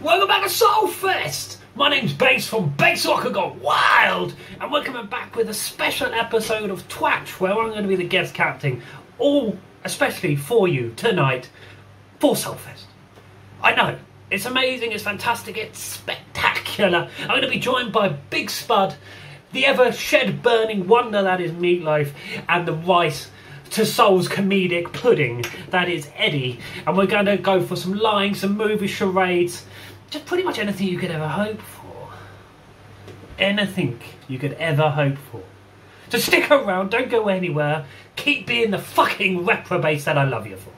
Welcome back to Solfest! My name's Bass from Bass Rocker Gone Wild, and we're coming back with a special episode of Twatch where I'm going to be the guest captain, all especially for you tonight for Solfest. I know, it's amazing, it's fantastic, it's spectacular. I'm going to be joined by Big Spud, the ever shed burning wonder that is Meatloaf, and the rice to Sol's comedic pudding that is Eddie. And we're going to go for some lying, some movie charades, just pretty much anything you could ever hope for. Anything you could ever hope for. So stick around, don't go anywhere, keep being the fucking reprobates that I love you for.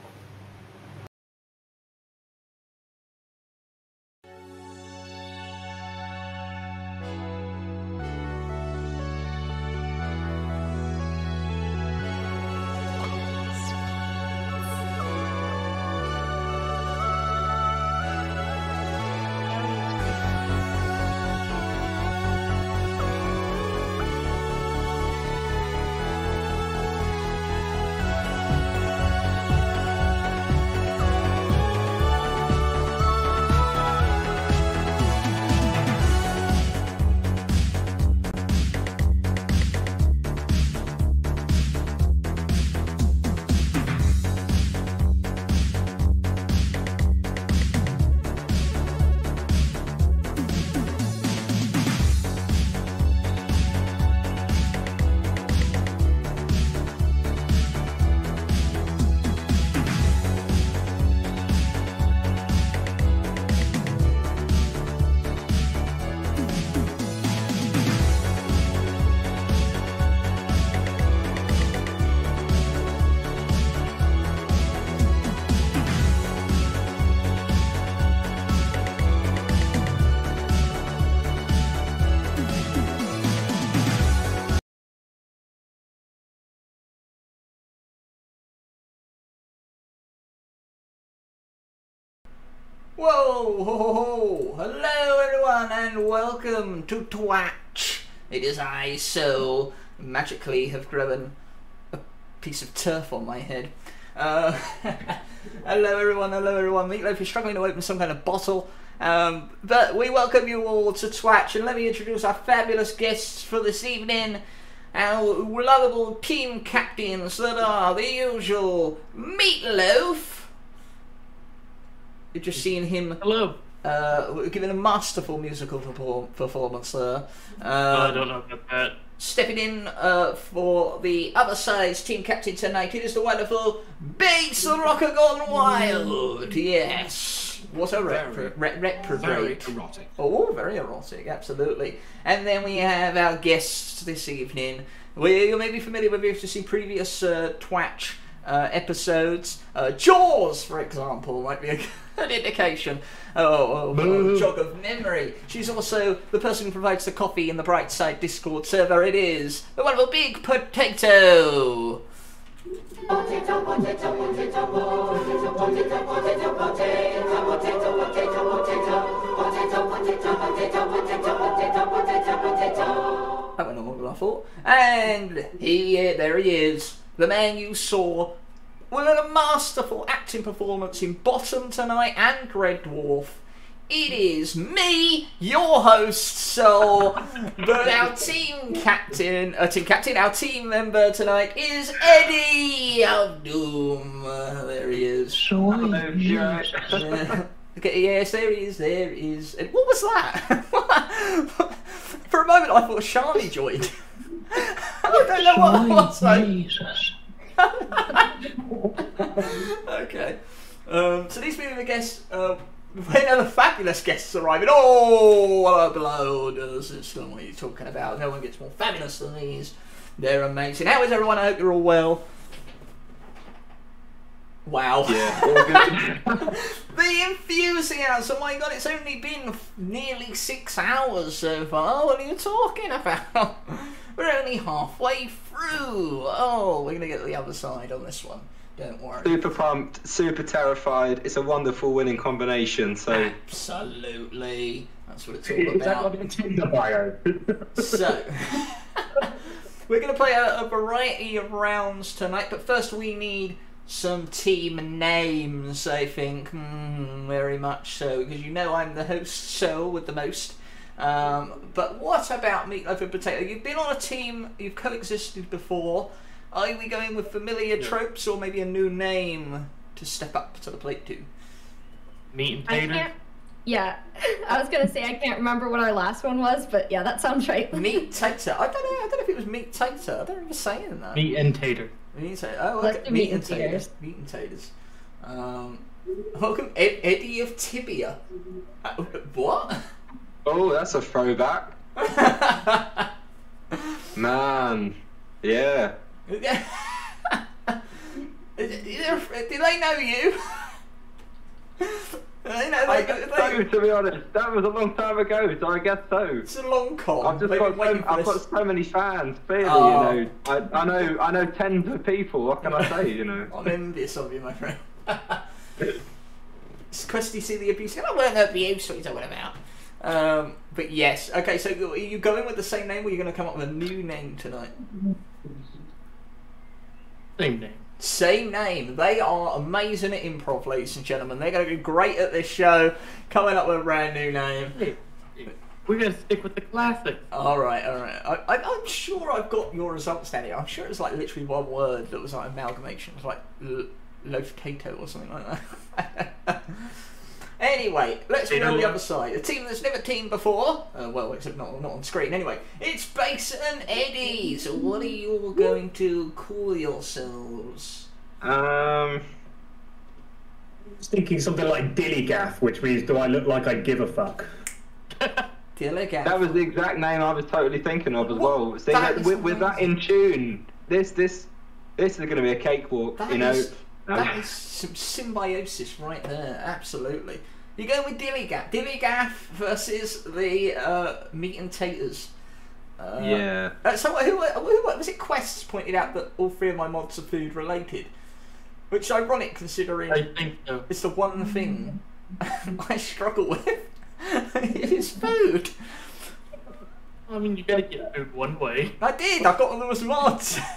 Whoa, ho, ho, ho. Hello everyone and welcome to Twatch. It is I so magically have grown a piece of turf on my head. Uh, hello everyone, hello everyone. Meatloaf is struggling to open some kind of bottle. Um, but we welcome you all to Twatch and let me introduce our fabulous guests for this evening. Our lovable team captains that are the usual Meatloaf. Just seeing him Hello. uh, giving a masterful musical perform- performance there. Oh, I Uh, don't know about that. stepping in uh, for the other side's team captain tonight, it is the wonderful Bates the Rocker Gone Wild. Yes. What a rep- Very, re- reprobate. Very erotic. Oh, very erotic, absolutely. And then we have our guests this evening. We, you may be familiar with if you've seen previous uh, Twatch uh, episodes. Uh, Jaws, for example, might be a good indication. Oh, oh, oh, jog of memory. She's also the person who provides the coffee in the Brightside Discord server. It is the wonderful Big Potato. Potato, potato, potato, potato, potato, potato, potato, potato, potato, potato, potato, potato, potato, potato, potato, potato, potato. That went longer than I thought. And he, uh, there he is, the man you saw with a masterful acting performance in Bottom tonight and Red Dwarf. It is me, your host, Sol, but our team captain, our team captain, our team member tonight is Eddie of Doom. Uh, there he is. Yeah. Okay, yes, there he is, there he is. And what was that? For a moment I thought Shani joined. I don't know what that was. though. Jesus. okay. Um, so these being the guests, uh, when are the fabulous guests arriving? Oh, hello below. This is what are you talking about? No one gets more fabulous than these. They're amazing. How is everyone? I hope you're all well. Wow. Yeah, the enthusiasm. My God, it's only been f- nearly six hours so far. What are you talking about? We're only halfway through. Oh, we're gonna get to the other side on this one. Don't worry. super pumped, super terrified. It's a wonderful winning combination. So Absolutely. That's what it's all Is that about. like a Tinder bio? So, we're going to play a, a variety of rounds tonight, but first we need some team names, I think. Mm, very much so, because you know I'm the host so with the most. Um, but what about Meatloaf and Potato? You've been on a team, you've coexisted before. Are we going with familiar Yeah. tropes or maybe a new name to step up to the plate to? Meat and I tater. can't. Yeah, I was gonna say I can't remember what our last one was, but yeah, that sounds right. Meat Tater. I don't know. I don't know if it was Meat Tater. I don't remember saying that. Meat and tater. Meat tater. Oh, Let's okay. do Meat, meat and and taters. taters. Meat and taters. Um, welcome, Ed- Eddie of Tibia. Uh, what? Oh, that's a throwback. Man. Yeah. Did they know you? they know I they, guess so, to be honest. That was a long time ago, so I guess so. It's a long con. I've just They've got so, I've this. got so many fans. Clearly, Oh. you know, I, I know I know tens of people. What can I say? You know. I'm envious of you, my friend. Questy, see the abuse. I weren't abuse. What are you talking about? Um, but yes, okay. So are you going with the same name, or are you going to come up with a new name tonight? Same name. Same name. They are amazing at improv, ladies and gentlemen. They're going to be great at this show. Coming up with a brand new name. Hey, we're gonna stick with the classic. All right, all right. I, I, I'm sure I've got your results Danny. I'm sure it's like literally one word that was like amalgamation. It was like l- loaf tato or something like that. anyway, let's go on the other side. A team that's never teamed before. Uh, well, except not not on screen. Anyway, it's Basin and Eddie. So what are you all going to call yourselves? Um. I was thinking something like dilly gaff, which means do I look like I give a fuck? Dilligan. That was the exact name I was totally thinking of as well. See, That that, is with, with that in tune, this this this is going to be a cakewalk. That you know. is- Um, that is some symbiosis right there. Absolutely. You're going with Dillygaff. Dillygaff versus the uh, meat and taters. Uh, yeah. Uh, so who, who, who was it? Quests pointed out that all three of my mods are food related, which is ironic considering I think so. it's the one thing I struggle with. it is food. I mean, you gotta get food one way. I did. I got all those mods.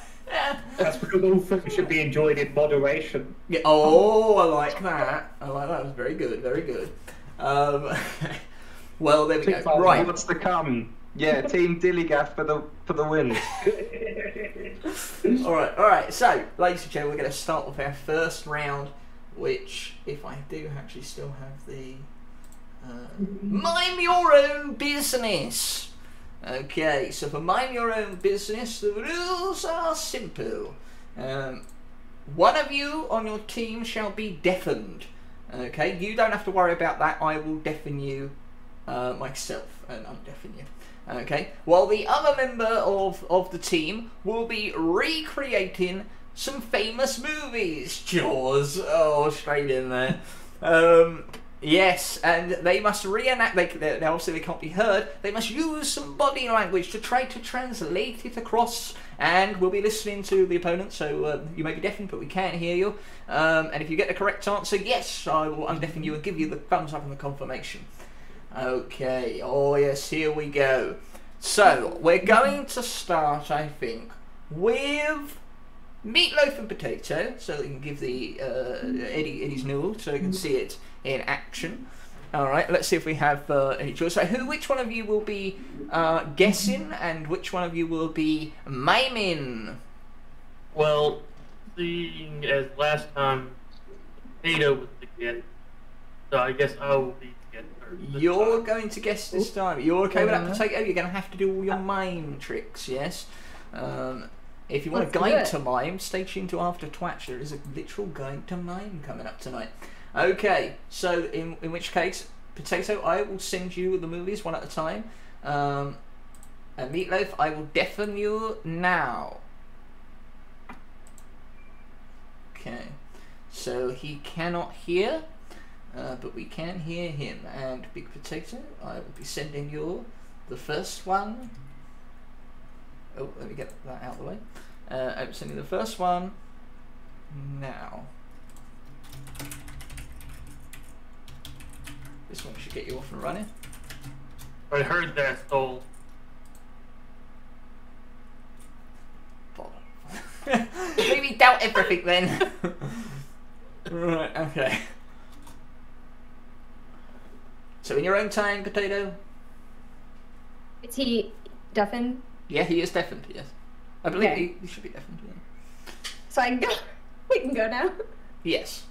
That's because all food should be enjoyed in moderation. Yeah. Oh, I like that. I like that. It was very good. Very good. Um, well, there we go. Right. Right. What's to come? Yeah, Team Dillygaff for the for the win. All right. All right. So, ladies and gentlemen, we're going to start with our first round, which, if I do actually still have the uh, mind your own business. Okay. So for mind your own business, the rules are simple. Um, one of you on your team shall be deafened. Okay, you don't have to worry about that. I will deafen you uh, myself and undeafen you. Okay, while the other member of, of the team will be recreating some famous movies. Jaws, oh, straight in there. Um, yes, and they must reenact. They, they they- obviously they can't be heard. They must use some body language to try to translate it across. And we'll be listening to the opponent, so uh, you may be deafened, but we can't hear you. Um, and if you get the correct answer, yes, I will undeafen you and give you the thumbs up and the confirmation. Okay, oh yes, here we go. So, we're going to start, I think, with meatloaf and potato, so you can give the uh, Eddie Eddie's noodle, so you can see it in action. All right, let's see if we have uh, any choice. So, who, which one of you will be uh, guessing, and which one of you will be miming? Well, seeing as last time Potato was the guest, so I guess I will be the guest You're time. going to guess this time. You're okay with that potato? You're going to have to do all your mime tricks, yes? Um, if you want Let's a guide to mime, stay tuned to After Twatch. There is a literal guide to mime coming up tonight. Okay, so in, in which case, Potato, I will send you the movies one at a time. Um, and Meatloaf, I will deafen you now. Okay, so he cannot hear. Uh, but we can hear him. And Big Potato, I will be sending you the first one. Oh, let me get that out of the way. Uh, I'm sending the first one now. This one should get you off and running. I heard that Sol. Maybe doubt everything then. Right, okay. So in your own time, potato? Is he deafened? Yeah, he is deafened, yes. I believe Okay. he, he should be deafened, yeah. So I can go. We can go now. Yes.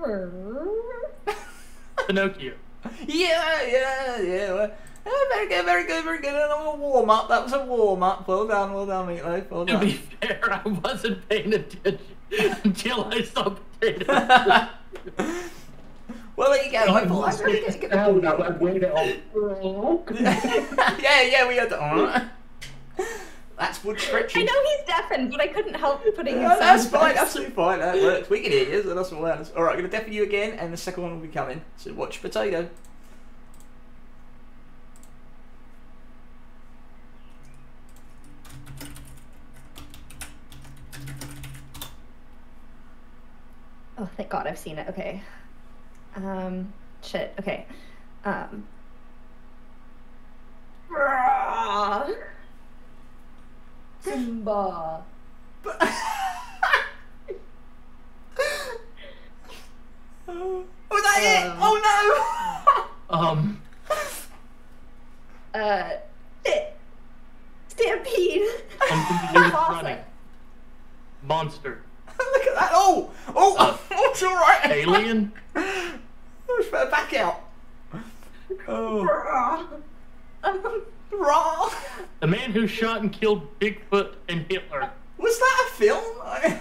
Pinocchio. Yeah, yeah, yeah. eh, very good, very good, very good. And a warm up. That was a warm up. Well done, well done, Meatloaf. Well To be fair, I wasn't paying attention until I saw potatoes. well, there you go. I thought I really It's did get down now, and wave it off. yeah, yeah, we had to. That's wood stretching. I know he's deafened, but I couldn't help putting No, his that's fine, absolutely fine. That works. We can hear you, so that's what matters. Alright, I'm going to deafen you again, and the second one will be coming. So watch potato. Oh, thank God, I've seen it. Okay. Um, shit. Okay. Um. Simba. Oh, was that it? Oh no! Um, Uh. St- Stampede. something to do with Awesome. running. Monster. Look at that! Oh! Oh! Uh, oh it's alright! Alien. Push better back out. Oh. Um, Raw! The man who shot and killed Bigfoot and Hitler. Was that a film? I-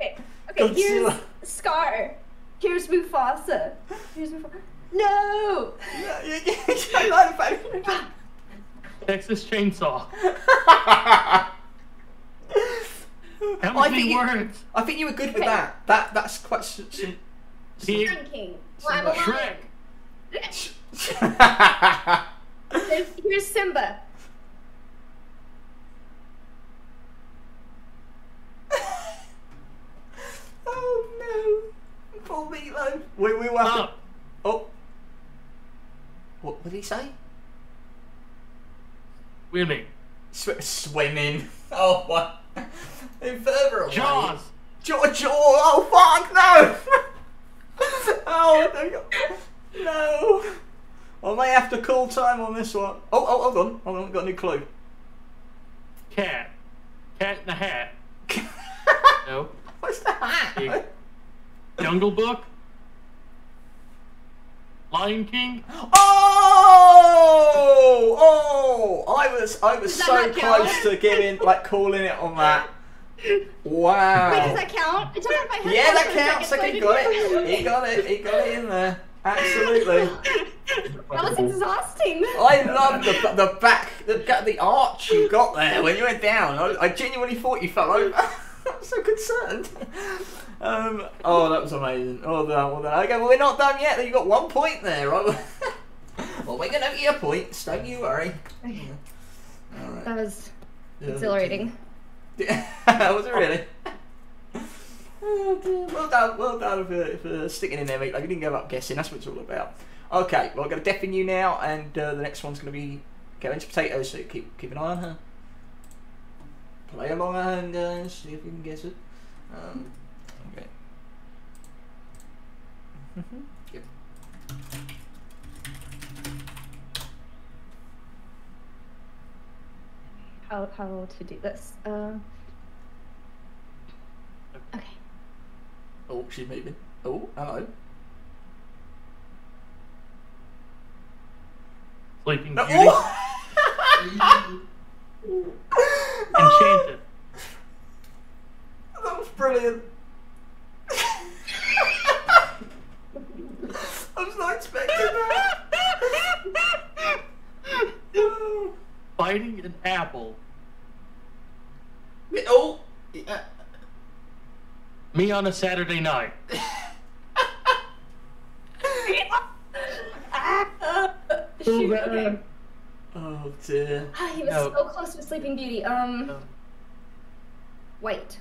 okay, okay here's Godzilla. Scar. Here's Mufasa. Here's Mufasa. No! Texas Chainsaw. How How I many think you- words? I think you were good with that. That that's quite s- some. Pig. Drinking. Well, I'm Shrek. alive. Here's, here's Simba. oh no! Poor meatloaf. We we were. Up. Oh. What did he say? Swimming. Sw- swimming. Oh what? In further away. Jaws. Jaw, jaw. Oh fuck no! oh no. no. I may have to call time on this one. Oh, oh, hold on. Hold on. I haven't got a new clue. Cat. Cat in the Hat. No. What's that? Pig. Jungle Book. Lion King. Oh! Oh! I was I was so close to giving like calling it on that. Wow. Wait, does that count? It doesn't have my head yeah, that counts. second, Okay, got it. He got it. He got it in there. Absolutely. That was exhausting. I love the the back the the arch you got there when you went down. I, I genuinely thought you fell over. I was so concerned. Um, oh, that was amazing. Oh, done, well done. Okay, well we're not done yet. You got one point there, right? well, we're gonna get your points. Don't you worry. All right. That was Yeah, exhilarating. was it really? Oh, well done, well done for, for sticking in there, mate. Like you didn't give up guessing. That's what it's all about. Okay, well I'm gonna deafen you now, and uh, the next one's gonna be going to potatoes. So keep keep an eye on her. Play along home, guys. See if you can guess it. Um, okay. Good. How how to do this? Um. Okay. Oh, she's moving. Oh, hello. Sleeping No, Beauty. Enchanted. That was brilliant. I was not expecting that. Fighting an apple. oh, yeah. Me on a Saturday night. Shoot, okay. oh dear. Ah, he was No. so close to Sleeping Beauty. Um, Um, white,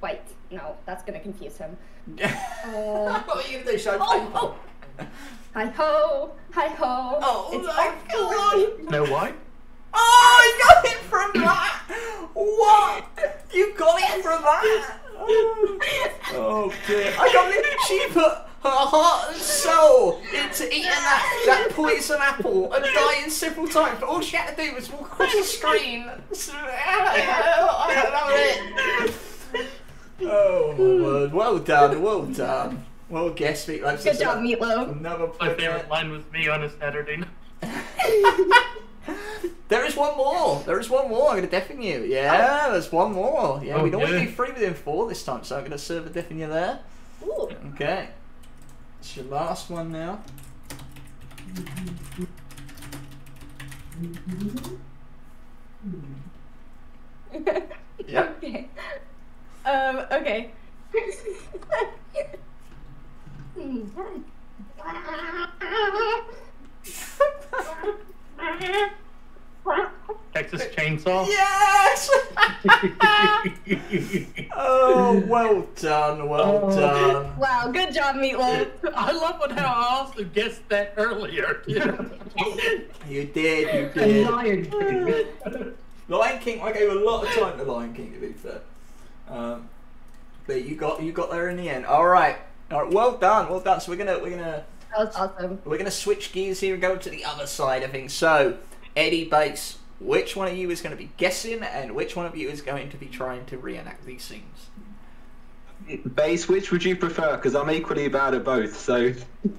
white. No, that's gonna confuse him. what Uh, are you gonna do, Sean? oh, oh. Hi ho, hi ho. Oh, it's my all God. free. Snow White. Oh, I got it from that. What? You got it from that. Oh, oh dear. I can't believe she put her heart and soul into eating that, that poison apple and dying several times, but all she had to do was walk across the screen. I love it. Oh my word. Well done, well done. Well guessed, Meatloaf. Good job, Meatloaf. Another My favorite there. line was me on a Saturday night. There is one more. There is one more. I'm going to deafen you. Yeah, there's one more. Yeah, we Oh, normally yeah. do three within four this time, so I'm going to serve a deafen you there. Ooh. Okay. It's your last one now. Yep. Okay. Um, okay. Texas Chainsaw. Yes! well done, well Oh. done. wow, good job, Meatloaf. I love it how I also guessed that earlier. You did, you The did. Lion King. Lion King, I gave a lot of time to Lion King to be fair. Um, but you got you got there in the end. All right, all right. Well done, well done. So we're gonna we're gonna awesome. we're gonna switch gears here and go to the other side of things. So Eddie Bates, which one of you is going to be guessing, and which one of you is going to be trying to reenact these scenes? Bass, which would you prefer? Because I'm equally bad at both. So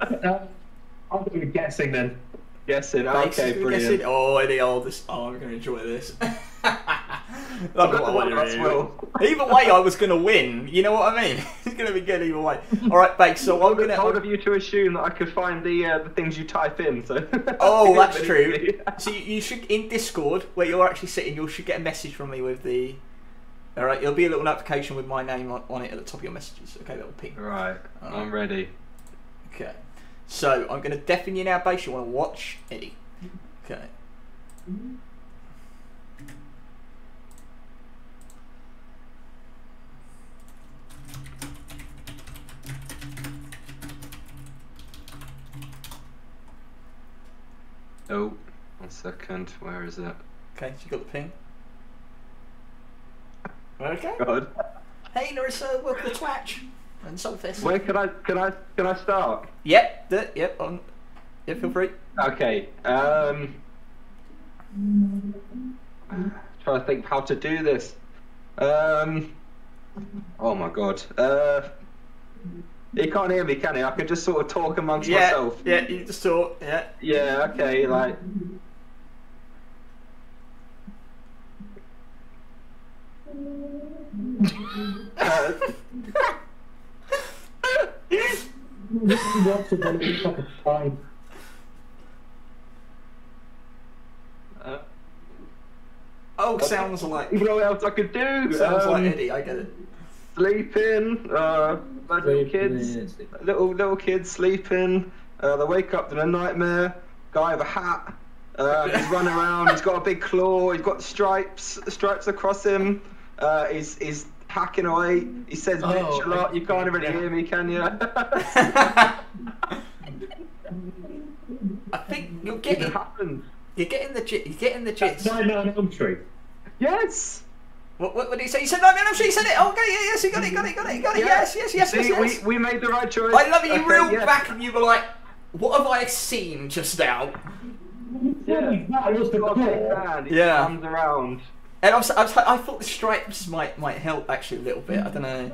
Uh, I'm going to be guessing then. guessing. Bates Okay, brilliant. guessing. Oh, Eddie, oh, this. Oh, I'm going to enjoy this. I'm not One of us will. Either way, I was going to win. You know what I mean? it's going to be good either way. All right, Bates. So I'm going Bold to. of you to assume that I could find the uh, the things you type in. So. Oh, that's true. So you, you should in Discord where you're actually sitting, you should get a message from me with the. All right, it'll be a little notification with my name on, on it at the top of your messages. Okay, that'll ping. Right, I'm ready. Okay. So I'm going to deafen you now, Bass. You want to watch Eddie? Okay. Oh, one second. Where is it? Okay, so you got the ping. Okay. God. Hey, Larissa, welcome to Twatch and Solfest. Where can I can I can I start? Yep, the, yep, on. Yep, feel free. Okay. Um. Trying to think how to do this. Um. Oh my god. Uh. You can't hear me, can you? I can just sort of talk amongst Yeah, myself. yeah, you just talk. Yeah. Yeah. Okay. Like. Uh, Lots of them at a time. uh, Oh, sounds like you know what else I could do? sounds like Um, Eddie. I get it. Sleeping. Uh, like little kids. Little little kids sleeping. Uh, they wake up to a nightmare. Guy with a hat. Uh, he's running around. He's got a big claw. He's got stripes. Stripes across him. Uh, he's he's hacking away. He says Oh, bitch a lot. You can't really yeah. hear me, can you? I think you're getting. it getting happens. you're getting the jit. You're getting the jits. Nightmare on Elm Street. Yes. What, what, what did he say? He said no, no, no. He said it. Okay, yeah, yes, he got it, got it, got it, got it. Yes, yes, yes, See, yes, yes. we we made the right choice. I love it. You Okay, reeled yes. back and you were like, "What have I seen just now?" Yeah. That was the Got a big core. Yeah. runs around. And I was, I, was, I thought the stripes might might help actually a little bit. I don't know.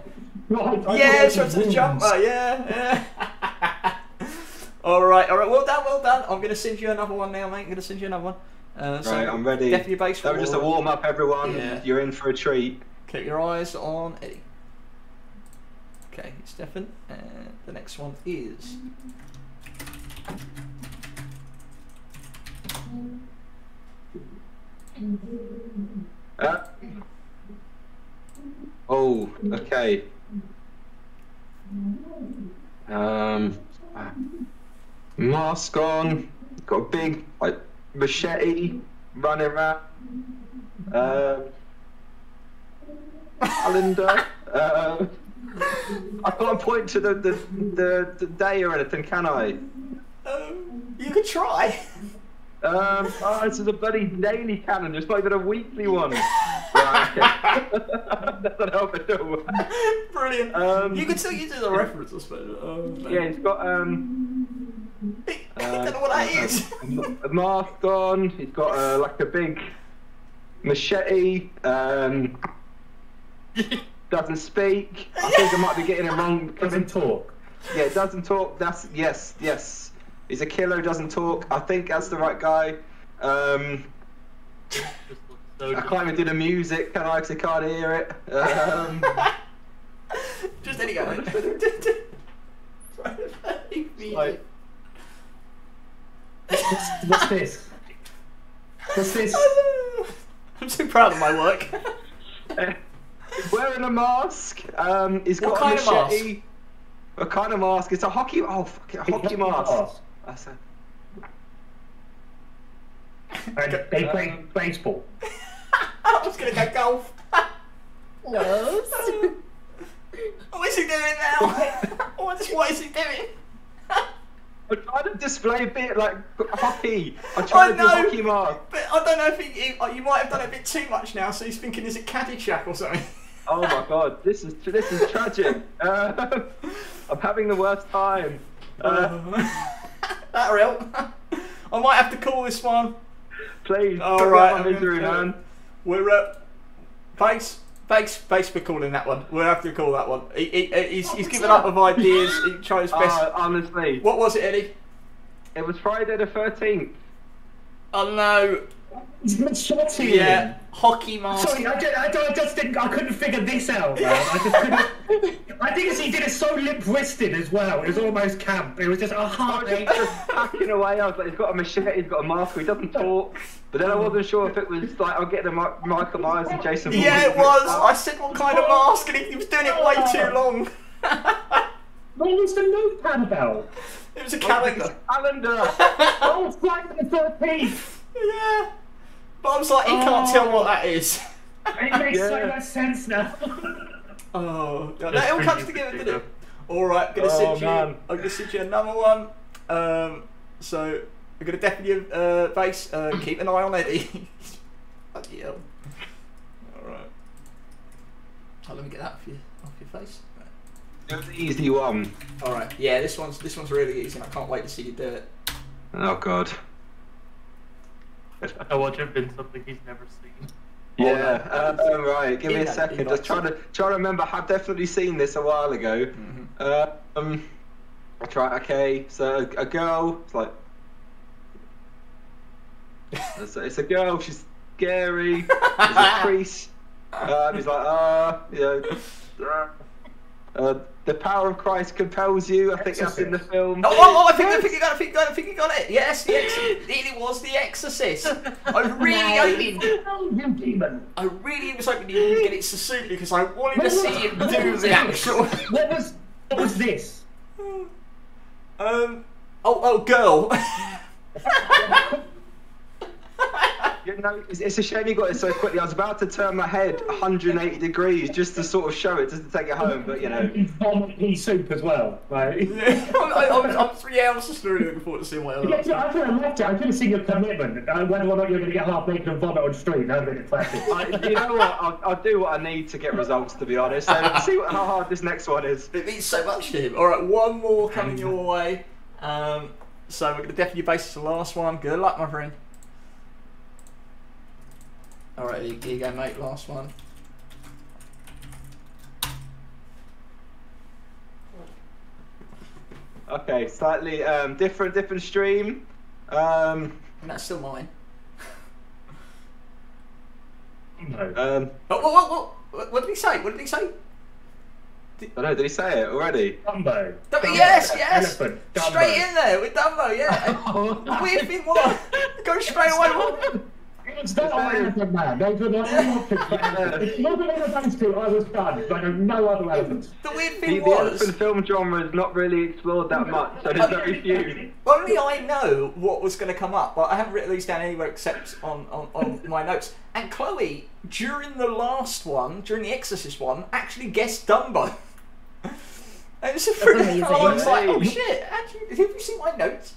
Right, I Yeah, so it's was a jumper. Yeah, yeah. all right, all right. Well done, well done. I'm gonna send you another one now, mate. I'm gonna send you another one. Uh, so Right, I'm ready. Definitely base. That was just a warm up, everyone. Yeah. You're in for a treat. Keep your eyes on Eddie. Okay, Stefan. And the next one is. Uh, oh, okay. Um, mask on, got a big like machete running around. Um, calendar. uh, I can't point to the, the the the day or anything, can I? Um, you could try. Um, oh, this is a bloody daily calendar. It's not even a weekly one. right, Right. Doesn't help at all. Brilliant. Um, you could still use it as a reference, I suppose. Um, Yeah, he's got um. I don't know what that is. a mask on. He's got uh, like a big machete. Um, doesn't speak. I think I might be getting it wrong. Doesn't talk. Yeah, it doesn't talk. That's yes, yes. He's a killer. who Doesn't talk. I think that's the right guy. Um, so I can't even do the music, can I? Because I can't hear it. Um, Just any guy. like, What's, what's this? What's this? I'm so proud of my work. he's wearing a mask. Um, he's got What kind a of mask? machete. A kind of mask. It's a hockey. Oh, fuck it, a hockey mask. That's a, And they play baseball. I was gonna go golf. Close. What is he doing now? what, is, what is he doing? I'm trying to display a bit like hockey. I'm trying I to do know. hockey mask. But I don't know if he, he, you might have done it a bit too much now, so he's thinking, is it Caddyshack or something? Oh my god, this is this is tragic. Uh, I'm having the worst time. Uh, That'll help. I might have to call this one. please, All right, out of I'm my misery, man. We're uh, base, base, base. We're calling that one. We'll have to call that one. He, he, he's he's given up of ideas. He his best. Uh, honestly, what was it, Eddie? it was Friday the 13th. Oh no. It's machete. Yeah, hockey mask. Sorry, I just, I, don't- I just didn't. I couldn't figure this out, man. I just couldn't. I think he did it so limp-wristed as well. It was almost camp. It was just a I was heartache. just, just away. I was like, he's got a machete, he's got a mask, he doesn't talk. But then I wasn't sure if it was like I'll get the Mi- Michael Myers and Jason. Yeah, it was. I said what kind of mask, and he, he was doing it way too ah. long. What was the notepad about? it was a calendar. Calendar. Oh, Friday the 13th. Yeah. But I was like, he can't tell what that is. It makes so much sense now. Oh, yeah, that all comes together, doesn't it? All right, I'm gonna Oh, send you. man. I'm gonna send you another one. Um, so I'm gonna definitely uh, base. Uh, keep an eye on Eddie. Bloody hell. All right. Oh, let me get that off your off your face. It was an easy one. All right. Yeah, this one's this one's really easy. and I can't wait to see you do it. Oh god. I watch it been something he's never seen. Yeah. Uh, right. Give me a second. he Just likes trying to try to remember. I've definitely seen this a while ago. Mm-hmm. Uh, um. I try. Okay. So a, a girl. It's like. It's a, it's a girl. She's scary. There's a priest. Um, he's like, uh, you know, uh, the power of Christ compels you. I think that's in the film. Oh, oh, oh, I think, I think you got it. I think you got it. I think you got it. Yes, the Exorcist. it was the Exorcist. I really Nice. hoping. you demon. I really was hoping you would get it succinctly because I wanted to see him do the actual. What was what was this? Um. Oh, oh, girl. You know, it's, it's a shame you got it so quickly. I was about to turn my head 180 degrees just to sort of show it, just to take it home. But you know, Vomit pea soup as well. Right? I, I, I was, I was, yeah, I was just really looking forward to seeing what Yeah, else. so I could have left it. I could have seen your commitment. Uh, whether or not you're going to get half naked and vomit on street. That would have been classic. I, you know what? I'll, I'll do what I need to get results. To be honest, so let's see what, how hard this next one is. It means so much to him. All right, one more coming your way. Um. So we're gonna definitely base this the last one. Good luck, my friend. All right, here here you go, mate. Last one. Okay, slightly um, different, different stream. Um, And that's still mine. No. um, Oh, what, what, what, what, what did he say? What did he say? I don't know. Did he say it already? Dumbo. Dumbo, Dumbo. yes, yes. Elephant. Dumbo. Straight in there with Dumbo, yeah. The weird thing was, go straight away. It's not all elephant man. Those were the only options. If it wasn't one of those two, I was done. But I know no other elephants. The weird thing the was, elephant film genre is not really explored that much, so there's very few. only I know what was going to come up, but I haven't written these down anywhere except on, on, on my notes. And Chloe, during the last one, during the Exorcist one, actually guessed Dumbo. And it's a pretty, amazing. I was like, oh shit, actually, have you seen my notes?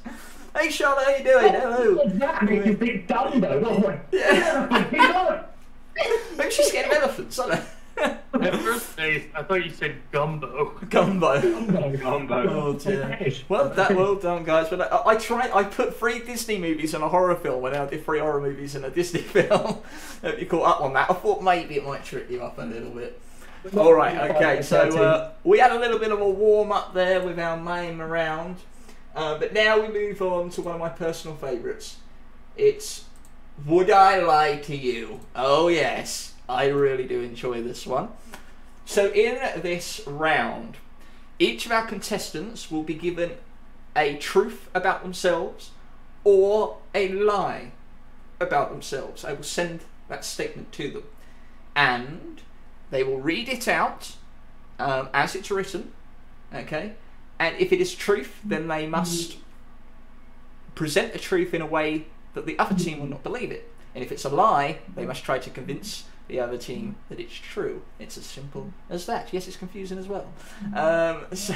Hey Charlotte, how you doing? Hello. That makes you think Dumbo. What? what? Yeah. Elephant. On. Maybe she's scared of elephants. I don't know. At first base, I thought you said gumbo. Gumbo. Combo. Oh dear. Well, that well done, guys. But I, I tried. I put three Disney movies and a horror film when I did three horror movies and a Disney film. Hope you caught up on that. I thought maybe it might trip you up a little bit. All right. Okay. So uh, we had a little bit of a warm up there with our main round, uh, but now we move on to one of my personal favourites. It's Would I Lie to You? Oh yes, I really do enjoy this one. So in this round, each of our contestants will be given a truth about themselves or a lie about themselves. I will send that statement to them. And they will read it out um, as it's written. Okay? And if it is truth, then they must present the truth in a way that the other team will not believe it. And if it's a lie, they must try to convince the other team that it's true. It's as simple as that. Yes, it's confusing as well. Um, so,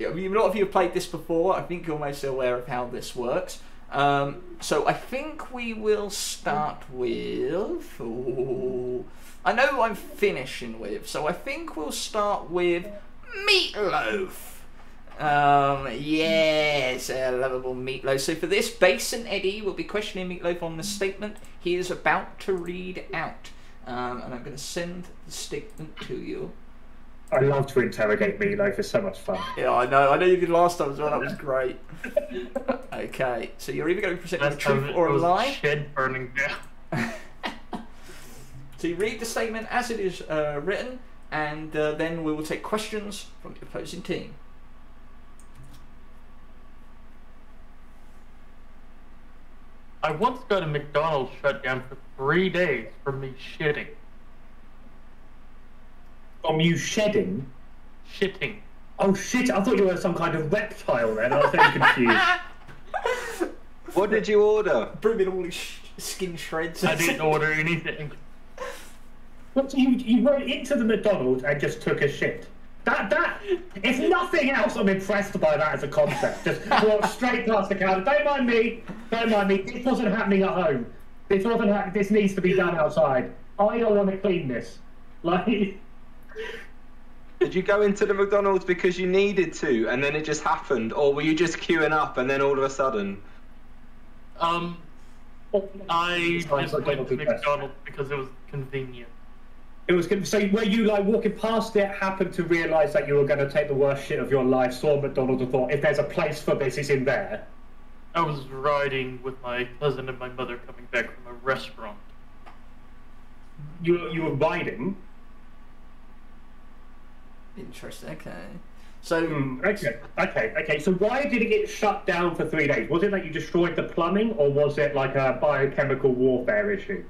I mean, a lot of you have played this before. I think you're mostly aware of how this works. Um, so I think we will start with. Ooh, I know I'm finishing with, so I think we'll start with meatloaf. Um, yes, a lovable meatloaf. So for this, Bass and Eddie will be questioning meatloaf on the statement he is about to read out. Um, and I'm going to send the statement to you. I love to interrogate Meatloaf. It's so much fun. Yeah, I know. I know you did last time as well. That was great. okay, so you're either going to present a Last time truth or a lie. shed burning down. So you read the statement as it is uh, written, and uh, then we will take questions from the opposing team. I once got a McDonald's shut down for three days for me shitting. From you shedding. Shitting. Oh shit! I thought you were some kind of reptile. Then I was very confused. What did you order? Bring in all these sh- skin shreds. I didn't order anything. But you you went into the McDonald's and just took a shit. That that if nothing else, I'm impressed by that as a concept. Just walk straight past the counter. Don't mind me. Don't mind me. This wasn't happening at home. This wasn't happening. This needs to be done outside. I don't want to clean this. Like Did you go into the McDonald's because you needed to, and then it just happened, or were you just queuing up, and then all of a sudden? Um, I It's fine, just went to it'll be best. McDonald's because it was convenient. It was. good- So were you like walking past it, happened to realise that you were going to take the worst shit of your life, saw McDonald's and thought, if there's a place for this, it's in there. I was riding with my cousin and my mother coming back from a restaurant. You you were riding. Interesting. Okay. So Hmm, okay, okay, okay. So why did it get shut down for three days? Was it that you destroyed the plumbing, or was it like a biochemical warfare issue?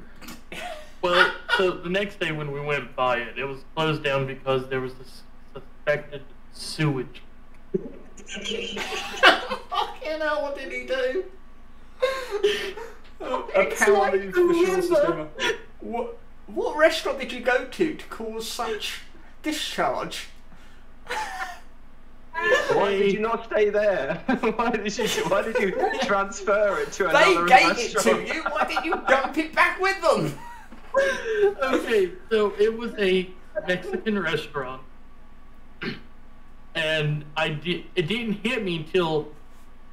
Well, so the next day when we went by it, it was closed down because there was this suspected sewage. Fucking hell, what did he do? Apparently, like the the short river. system. What, what restaurant did you go to to cause such discharge? Why did you not stay there? why did you? Why did you transfer it to another They another gave it to restaurant? you. Why didn't you dump it back with them? Okay, so it was a Mexican restaurant, and I did. It didn't hit me until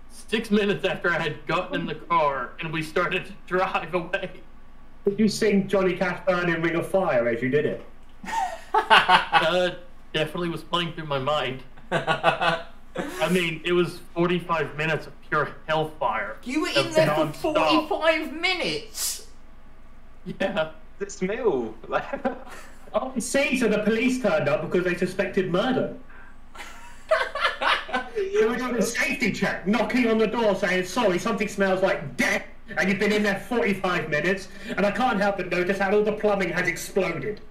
six minutes after I had gotten in the car and we started to drive away. Did you sing Johnny Cash Burning Ring of Fire as you did it? Uh, definitely was playing through my mind. I mean, it was 45 minutes of pure hellfire. You were in there for non-stop. 45 minutes. Yeah. This meal, like, Oh, see, so the police turned up because they suspected murder. They were doing a safety check, knocking on the door saying, sorry, something smells like death, and you've been in there 45 minutes, and I can't help but notice how all the plumbing has exploded.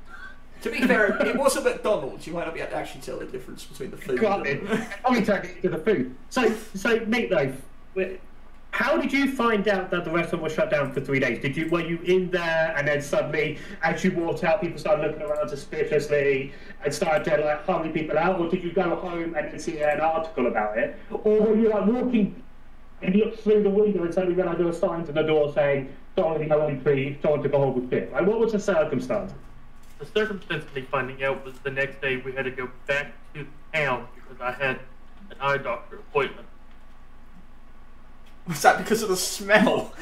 To be fair, it was a McDonald's. You might not be able to actually tell the difference between the food. Granted, only turning it to the food. So, so Meatloaf, wh- how did you find out that the restaurant was shut down for three days? Did you were you in there and then suddenly, as you walked out, people started looking around suspiciously and started to like hurry people out, or did you go home and then see an article about it, or were you like walking and you looked through the window and suddenly realised there were signs on the door saying, sorry, no entry, someone took a horrible shit. Like, what was the circumstance? The circumstance of me finding out was the next day we had to go back to town because I had an eye doctor appointment. Was that because of the smell?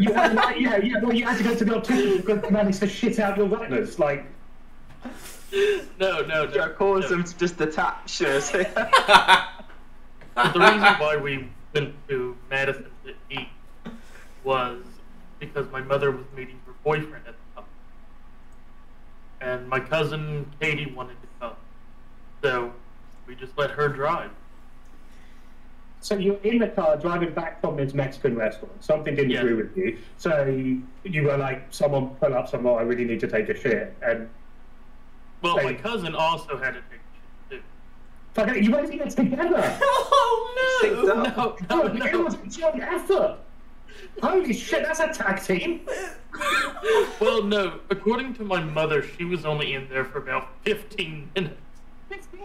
You had, like, yeah, yeah, well, you had to go to the optician because they managed to shit out your retinas. Like, No, no, no. Yeah, cause no. them to just detach. you know, so- the reason why we went to Madison to eat was because my mother was meeting her boyfriend at the time. And my cousin Katie wanted to come. So we just let her drive. So you're in the car driving back from this Mexican restaurant. Something didn't Yeah. agree with you. So you, you were like, someone pull up somewhere, I really need to take a shit. And Well, my cousin also had to take shit too. fuck it, you went to get together. oh Synced no! up. No, Oh, no, it no. was a joint effort. Holy shit, that's a tag team. Well, no. According to my mother, she was only in there for about 15 minutes.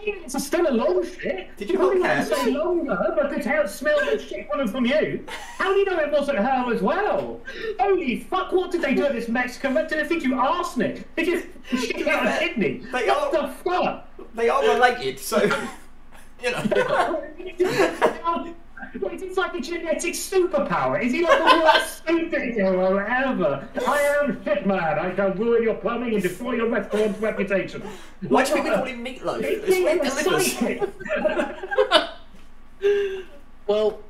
It's still a long shit. Did you probably hold have to hands? say longer, but the tail smelled like shit coming from you. How do you know it wasn't her as well? Holy fuck, what did they do at this Mexican restaurant? Did they feed you arsenic? They just shit out a kidney. They what are- the fuck? They are related, so you know. It's like a genetic superpower. Is he like the worst superhero ever? I am Hitman. I can ruin your plumbing and destroy your restaurant's reputation. Why do you think we call him meatloaf? It's He's when delivers. Well,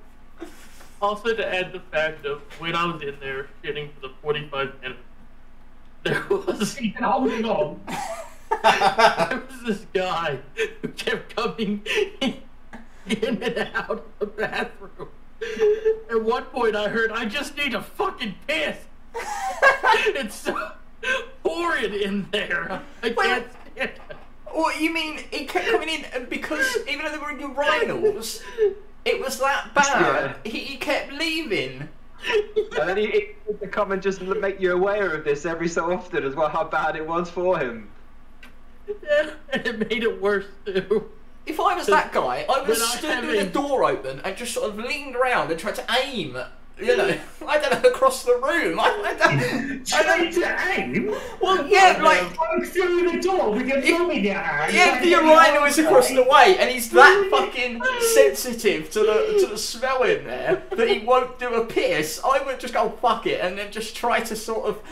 also to add the fact of when I was in there shitting for the 45 minutes, there was, He's been holding on. there was this guy who kept coming in and out of the bathroom. At one point, I heard, I just need a fucking piss. it's so horrid in there. I can't stand it. What you mean? He kept coming in because even though they were urinals, it was that bad. He, he kept leaving. and then he, he to come and just make you aware of this every so often as well, how bad it was for him. Yeah, And it made it worse too. If I was that guy, I would have I stood with the door open and just sort of leaned around and tried to aim. You know, I don't know, across the room. I, I don't. I Trying don't to aim? well, yeah, like. Go through the door with your thumb. Yeah, Like, the urinal is across the way, and he's that fucking sensitive to the to the smell in there that he won't do a piss. I would just go fuck it, and then just try to sort of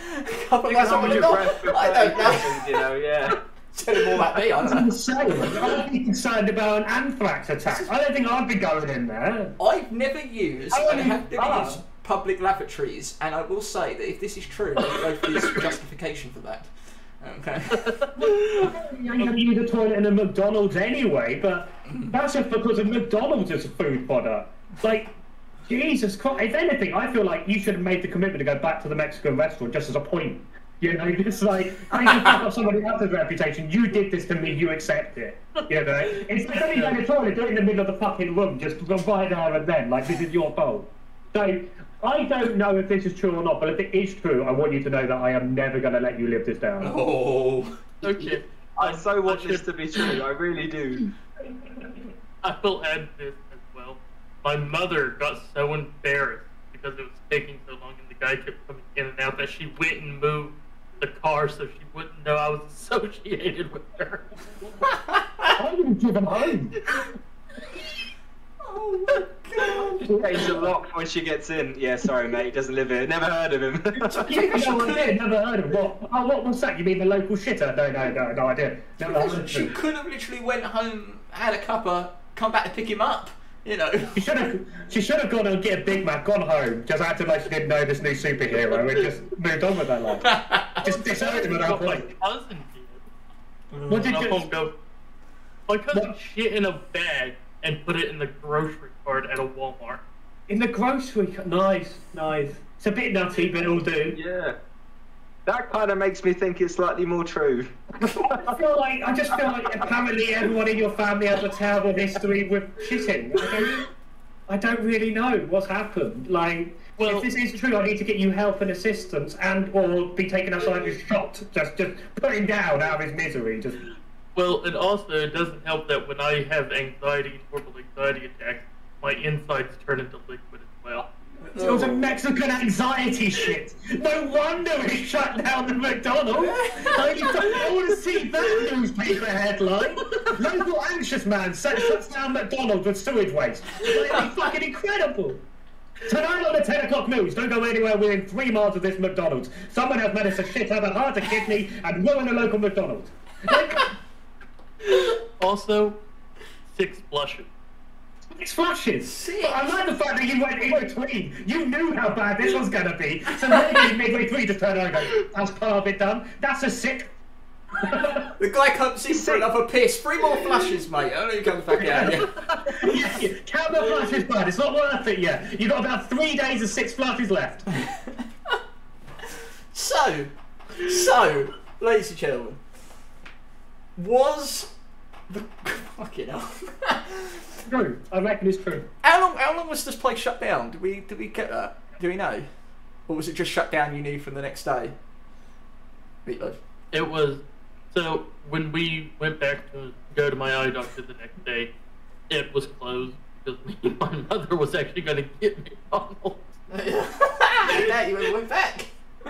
cover myself with your breath I don't know. you know, yeah. Tell him all about me. I don't know. Insane. I'd be concerned about an anthrax attack. I don't think I'd be going in there. I've never used I and have never ah. used public lavatories, and I will say that if this is true, I will go for justification for that. Okay. You have to use a toilet in a McDonald's anyway, but that's just because of McDonald's as a food product. Like, Jesus Christ. If anything, I feel like you should have made the commitment to go back to the Mexican restaurant just as a point. You know, just like, I can fuck up somebody else's reputation. You did this to me, you accept it. You know? It's like only going to toilet, do it in the middle of the fucking room, just right there and then, like, this is your fault. So, I don't know if this is true or not, but if it is true, I want you to know that I am never going to let you live this down. Oh. Okay. I so want should- this to be true, I really do. I will add this as well. My mother got so embarrassed because it was taking so long and the guy kept coming in and out that she went and moved the car so she wouldn't know I was associated with her. I would have driven home. Oh my god. Change the lock when she gets in. Yeah, sorry, mate, he doesn't live here. Never heard of him. Yeah, no idea. Never heard of what? Oh, what was that? You mean the local shitter? No, no, no, no idea. Never heard of She could have literally went home, had a cuppa, come back to pick him up. You know. She should have. She should have gone and get a Big Mac, gone home, just acted like she didn't know this new superhero, and just moved on with her life. Just disowned him at that What my point. cousin did. What did you? I'll go. My cousin What? shit in a bag and put it in the grocery cart at a Walmart. In the grocery. co- Nice, nice. It's a bit nutty, but it'll do. yeah. That kind of makes me think it's slightly more true. I feel like I just feel like apparently everyone in your family has a terrible history with shitting. I don't, I don't really know what's happened. Like, Well- if this is true, I need to get you help and assistance, and or be taken outside and shot. Just, just put him down out of his misery. Just Well, and also it doesn't help that when I have anxiety, horrible anxiety attacks, my insides turn into liquid as well. It was a Mexican anxiety shit. No wonder he shut down the McDonald's. I want to see that newspaper headline. Local anxious man sets shuts down McDonald's with sewage waste. That'd be fucking incredible. Tonight on the 10 o'clock news, don't go anywhere within three miles of this McDonald's. Someone has managed to shit out a heart, a kidney, and ruin a local McDonald's. Also, six blushes. Six flushes. But I like the fact that you went in between. You knew how bad this was going to be. So maybe midway through just turn around and go, that's part of it done. That's a sick. The guy comes in for another piss. Three more flashes, mate. And then he comes back out. Yeah. yeah, count the flushes, bud. It's not worth it yet. You've got about three days of six flushes left. So, so, ladies and gentlemen, was the fucking hell? True. I reckon it's true. how long? How long was this place shut down? Did we did we get that? Do we know, or was it just shut down? You knew from the next day. Meatloaf. It was so when we went back to go to my eye doctor the next day, it was closed because me and my mother was actually going to get McDonald's. now you went back.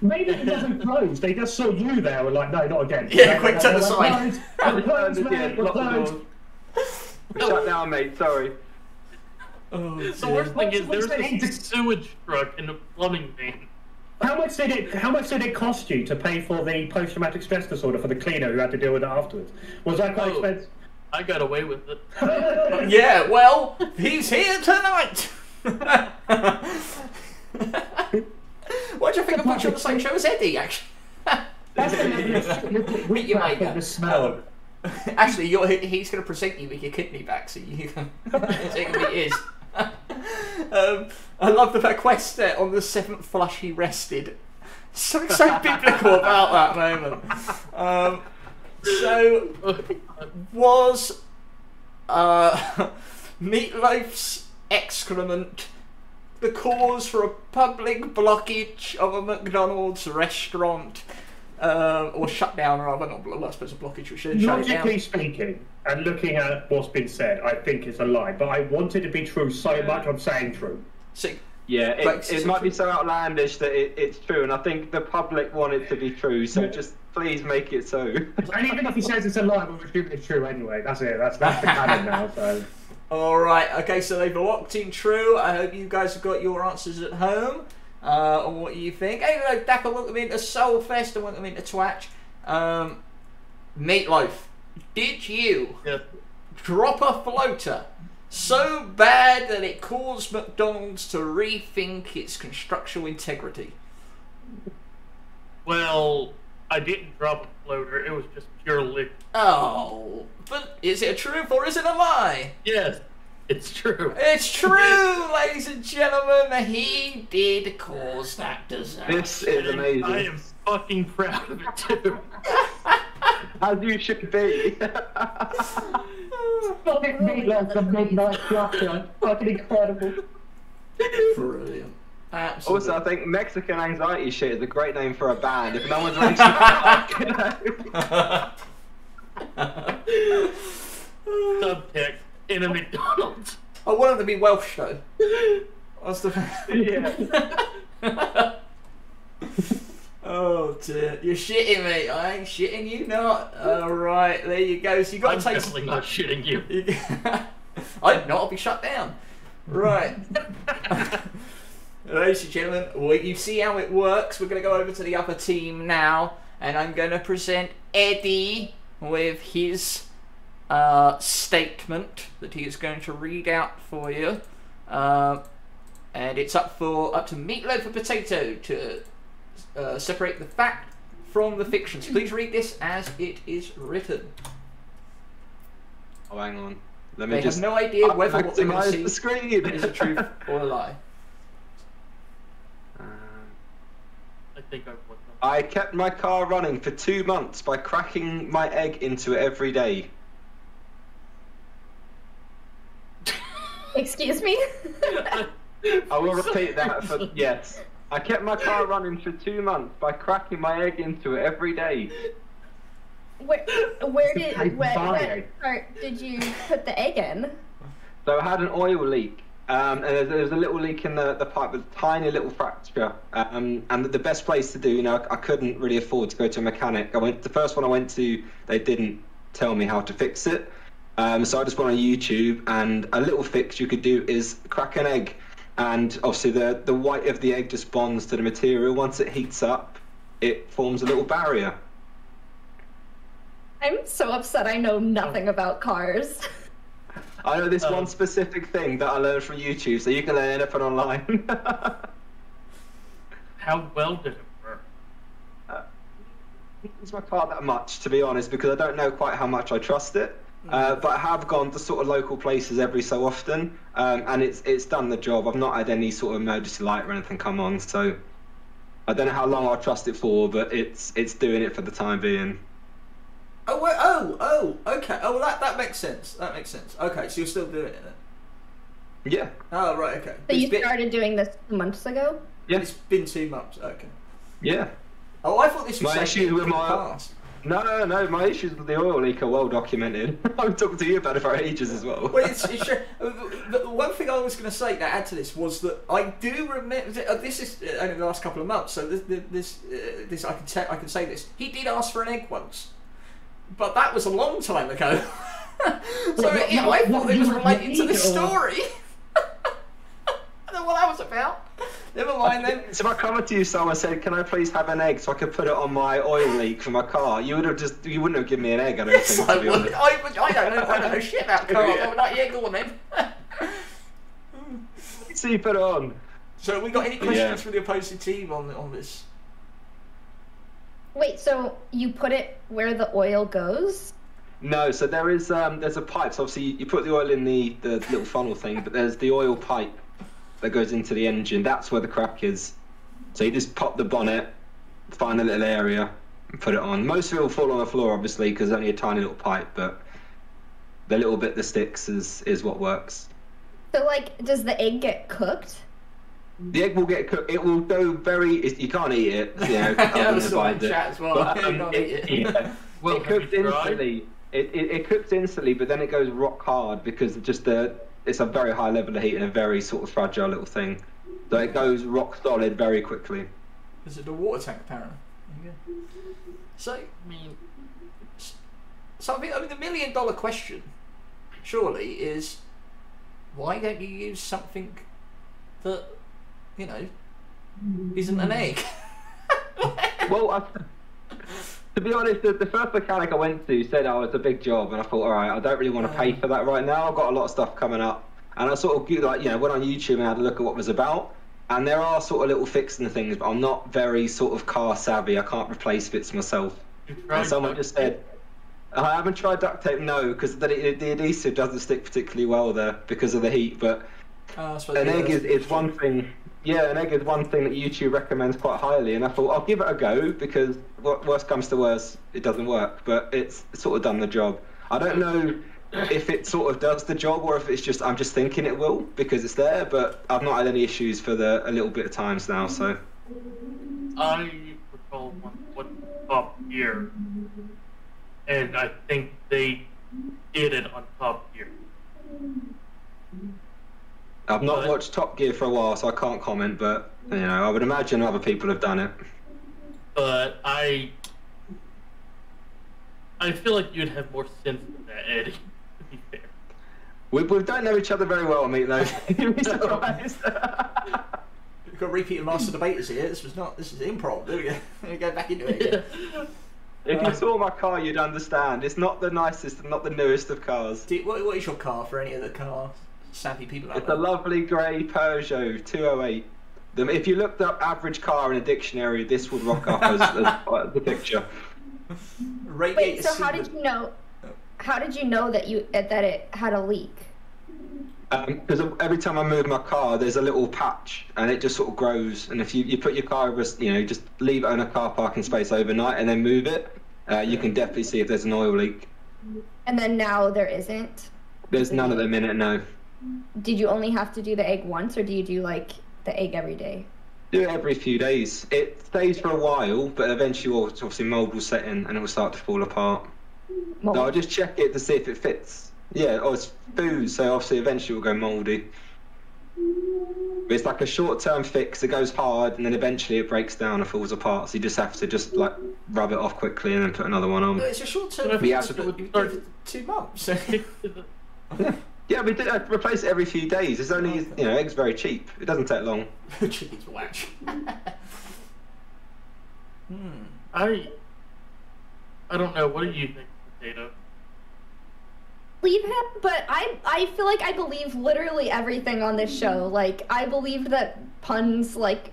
Maybe it wasn't closed. They just saw you there. Were like, no, not again. Yeah, quick to the We're side. closed. We're closed, mate. We're closed. Shut down, mate. Sorry. Oh, The worst thing is What's there's the a name? sewage truck in a plumbing van. How much did it? How much did it cost you to pay for the post-traumatic stress disorder for the cleaner who had to deal with it afterwards? Was that quite Oh. expensive? I got away with it. Yeah, well, he's here tonight. Why do you think I put you on the same show as Eddie? Actually, Meet your mate, yeah. The smell. actually, you're, he's going to present you with your kidney back, so you can take him it is. um, I love the fact Quest uh, on the seventh flush he rested. So so biblical about that moment. Um, so was uh, Meatloaf's excrement the cause for a public blockage of a McDonald's restaurant? Um, or shut down, rather, not blo- I suppose a blockage, we should shut it down. Logically speaking, and looking at what's been said, I think it's a lie. But I want it to be true so much. I'm saying true. So, Yeah, Like, it, it might be so outlandish that it, it's true, and I think the public want it to be true. So just please make it so. And even if he says it's a lie, we'll assume it's true anyway. That's it. That's that's the canon now. So all right, okay, so they've locked in true. I hope you guys have got your answers at home uh, on what you think. Hey, look, Dapper, welcome into Solfest and welcome into Twatch. Um, Meatloaf, did you Yeah. drop a floater so bad that it caused McDonald's to rethink its constructional integrity? Well, I didn't drop a floater. It was just pure liquid. Oh, but is it a truth or is it a lie? Yes, it's true. It's true, ladies and gentlemen. He did cause that disaster. this is amazing. I am fucking proud of it too. As you should be. fucking meatloaf, the midnight flusher. Fucking incredible. Brilliant. Absolutely. also, I think Mexican anxiety shit is a great name for a band. If no one's really that Subtext in a McDonald's. I want wanted to be Welsh though. What's the? yeah. oh dear, you're shitting me. I ain't shitting you not. All right, there you go. So you got I'm to take. definitely not shitting you. I'm not. I'll be shut down. Right. Ladies and gentlemen, well, you see how it works. We're going to go over to the upper team now, and I'm going to present Eddie with his uh, statement that he is going to read out for you. Uh, and it's up for up to Meatloaf and Potato to uh, separate the fact from the fiction. So please read this as it is written. Oh, hang on. Let me They just have no idea whether what they're going maximize to the see screen. is a truth or a lie. Um, I think I was. I kept my car running for two months by cracking my egg into it every day. Excuse me? I will repeat that for yes. I kept my car running for two months by cracking my egg into it every day. where, where did where, bye. where part did you put the egg in? So I had an oil leak. Um, and there's, there's a little leak in the, the pipe a tiny little fracture. Um, and the best place to do, you know, I, I couldn't really afford to go to a mechanic. I went the first one I went to, they didn't tell me how to fix it. Um, so I just went on YouTube, and a little fix you could do is crack an egg, and obviously the the white of the egg just bonds to the material. Once it heats up, it forms a little barrier. I'm so upset I know nothing about cars. I know this Oh. one specific thing that I learned from YouTube, so you can learn anything online. How well did it work? use my car that much, to be honest, because I don't know quite how much I trust it. Uh, but I have gone to sort of local places every so often, um, and it's it's done the job. I've not had any sort of emergency light or anything come on, so I don't know how long I'll trust it for, but it's it's doing it for the time being. Oh, wait, oh, oh, okay. Oh, well, that, that makes sense. That makes sense. Okay, so you're still doing it then? Yeah, Oh, right, okay. So It's you been- started doing this months ago? yeah, It's been two months. Okay. yeah. Oh, I thought this was My saying issue with my- past. No, no, no. My issues with the oil leak are well documented. I've been talking to you about it for ages as well. Well, it's, it's. Uh, the, the one thing I was going to say to add to this was that I do remember. Uh, this is uh, only the last couple of months, so this, this, uh, this I can say, I can say this. He did ask for an egg once, but that was a long time ago. so it, I thought it was related to this story. I don't know what that was about. Never mind then. So if I come up to you, someone said, "Can I please have an egg so I could put it on my oil leak for my car?" You would have just, you wouldn't have given me an egg. I don't Yes, think. I would. honest. I, would- I don't know. I don't know shit about cars. Yeah. I'm like, yeah, go on then. So you put it on. so, have we got any questions Yeah. for the opposing team on on this? Wait, so you put it where the oil goes? No, so there is um, there's a pipe. So obviously you, put the oil in the, the little funnel thing, but there's the oil pipe that goes into the engine. That's where the crack is. So you just pop the bonnet, find a little area, and put it on. Most of it will fall on the floor, obviously, because only a tiny little pipe. But the little bit that sticks is is what works. So, like, does the egg get cooked? The egg will get cooked. It will go very. You can't eat it. You know, Yeah, that's what advise I it. chat as well. But, um, it- eat it. yeah. Well, it cooks instantly. It, it, it cooks instantly, but then it goes rock hard because just the it's a very high level of heat and a very sort of fragile little thing. So it goes rock solid very quickly. Is it the water tank apparently? Okay. So, I mean, so I mean, I mean, the million dollar question, surely, is why don't you use something that, you know, isn't an egg? Well, I, to be honest, the, the first mechanic I went to said, "Oh, it's a big job," and I thought, "All right, I don't really want to pay for that right now. I've got a lot of stuff coming up." And I sort of like you know went on YouTube and had a look at what it was about. And there are sort of little fixing things, but I'm not very sort of car savvy. I can't replace bits myself. And someone just said, I haven't tried duct tape, no, because the, the adhesive doesn't stick particularly well there because of the heat. But Uh, I an egg is, is one thing. Yeah, an egg is one thing that YouTube recommends quite highly, and I thought I'll give it a go because worst comes to worst, it doesn't work, but it's sort of done the job. I don't know if it sort of does the job or if it's just I'm just thinking it will because it's there, but I've not had any issues for the a little bit of times now. So I recall one, one Top Gear, and I think they did it on Top Gear. I've not Right. watched Top Gear for a while, so I can't comment. But you know, I would imagine other people have done it. But I, I feel like you'd have more sense than that, Eddie. To be fair. We, we don't know each other very well, Meatloaf. You'd be surprised. We've got repeat and master debaters here. This was not. This is improv. There we go. Let me go back into it. Again. if you uh. saw my car, you'd understand. It's not the nicest and not the newest of cars. Do you- what, what is your car for any of the car savvy people out It's a lovely grey Peugeot 208. If you looked up average car in a dictionary, this would rock up as, as uh, the picture. Radiator Wait, so how did you know? How did you know that you that it had a leak? Because every time I move my car, there's a little patch, and it just sort of grows. And if you, you put your car over, you know, just leave it in a car parking space overnight and then move it, uh, you can definitely see if there's an oil leak. And then now there isn't. There's none of them in it, no. Did you only have to do the egg once, or do you do like the egg every day? Do it every few days. It stays for a while, but eventually, well, obviously, mold will set in and it will start to fall apart. Mold. So I'll just check it to see if it fits. Yeah, or it's food, so obviously, eventually, it will go mouldy. But It's like a short-term fix. It goes hard, and then eventually it breaks down and falls apart. So you just have to just like rub it off quickly and then put another one on. Well, It's a short term. But yeah, fix, but- but you do it for two months. Yeah, we do, uh, replace it every few days. It's only you know eggs very cheap. It doesn't take long. Chicken's watch. hmm. I I don't know. What do you think, Potato? believe him, but I I feel like I believe literally everything on this show. Like I believe that puns like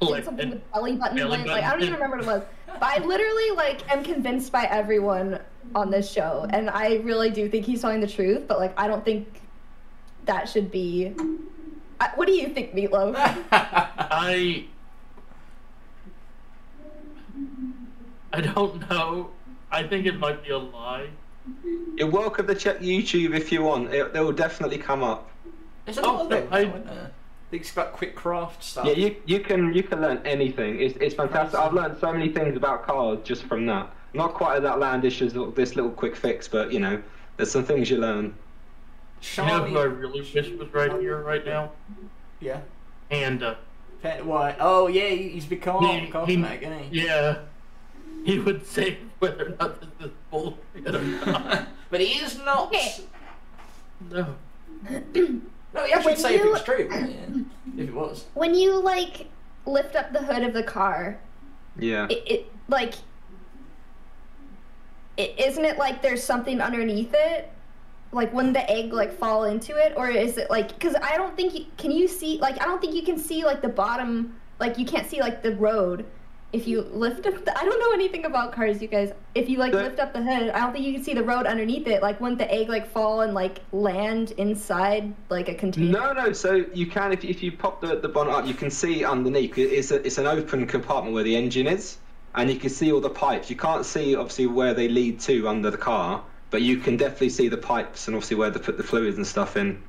did something with belly button. Belly like, like, I don't even remember what it was. But I literally like am convinced by everyone on this show, and I really do think he's telling the truth. But like I don't think that should be. I, what do you think, Meatloaf? I I don't know. I think it might be a lie. You're welcome to check YouTube if you want. It, they will definitely come up. There's a Oh, lot of oh, them, I- isn't there? Things about quick craft stuff. Yeah, you you can you can learn anything. It's it's fantastic. I've learned so many things about cars just from that. Not quite as outlandish as this little quick fix, but you know, there's some things you learn. You know who I really wish was right here right now? Yeah. Panda. Pet White. Oh yeah, he's become He- calm, he- Mac, isn't he? Yeah. He would say whether or not this is bullshit or not. but he is not. No. No, he actually When say if it was true. Yeah. If it was. when you like lift up the hood of the car, Yeah. it, it like isn't it like there's something underneath it like wouldn't the egg like fall into it or is it like because i don't think you can you see like i don't think you can see like the bottom like you can't see like the road if you lift up the i don't know anything about cars you guys if you like The- lift up the hood i don't think you can see the road underneath it like wouldn't the egg like fall and like land inside like a container No, no. So you can, if, if you pop the, the bonnet up, you can see underneath. It's a, it's an open compartment where the engine is, and you can see all the pipes. You can't see obviously where they lead to under the car, but you can definitely see the pipes and obviously where they put the fluids and stuff in.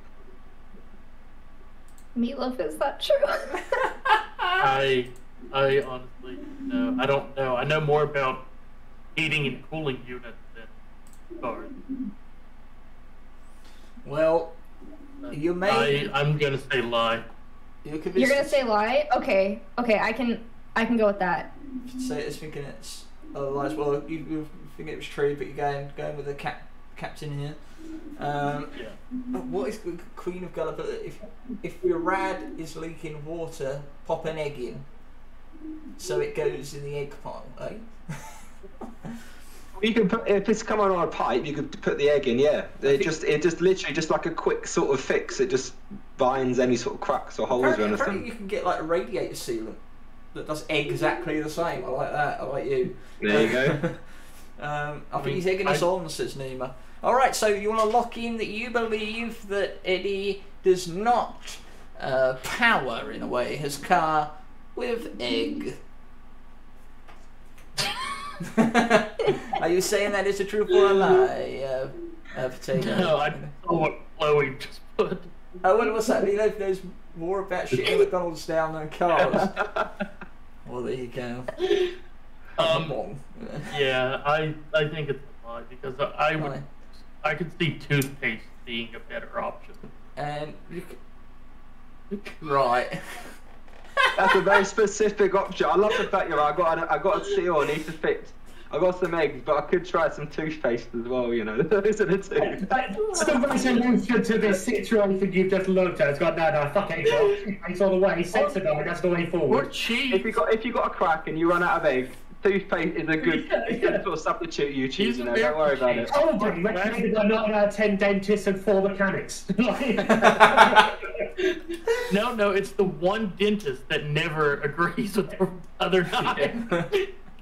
meatloaf is that true I I honestly no. I don't know. I know more about heating and cooling units than cars. Well, you may. I, I'm gonna say lie. You're, convinced you're gonna say lie okay okay i can i can go with that say it's thinking it's otherwise. Well, you, you think it was true, but you're going going with the cap, captain here. Um, Yeah. what is the Queen of Gullibility? If if your rad is leaking water, pop an egg in, so it goes in the egg pile, eh? You can put if it's coming on a pipe, you could put the egg in. Yeah, it just it just literally just like a quick sort of fix. It just binds any sort of cracks or holes or Apparently, apparently anything. you can get like a radiator sealant that does exactly the same. I like that. I like you. There you go. um, I think mean, he's egging us on, says Nima. All right, so you want to lock in that you believe that Eddie does not uh, power in a way his car with egg. Are you saying that is a truth or a lie, uh, uh, potato? No, I saw what Chloe just put. Oh, what was that? You know, there's more about shit at McDonald's down than cars. well, there you go. Um, Bong. yeah, I I think it's a lie because I, I would Right. I could see toothpaste being a better option. And you c- right. That's a very specific option. I love the fact you're. right. I got. A, I got a seal. I need to fix. I got some eggs, but I could try some toothpaste as well. You know, those are the two. That's the resolution to this situation you've just looked at. It's got no, no, fuck it. It's all the way. Sensible. That's the way Or forward. cheese. If you got if you got a crack and you run out of eggs, toothpaste is a good, Yeah, good yeah. sort of substitute you choose. Use You know, don't worry about it. Told you, recommended by 9 out of 10 dentists and 4 mechanics. No, no, it's the one dentist that never agrees with the other nine.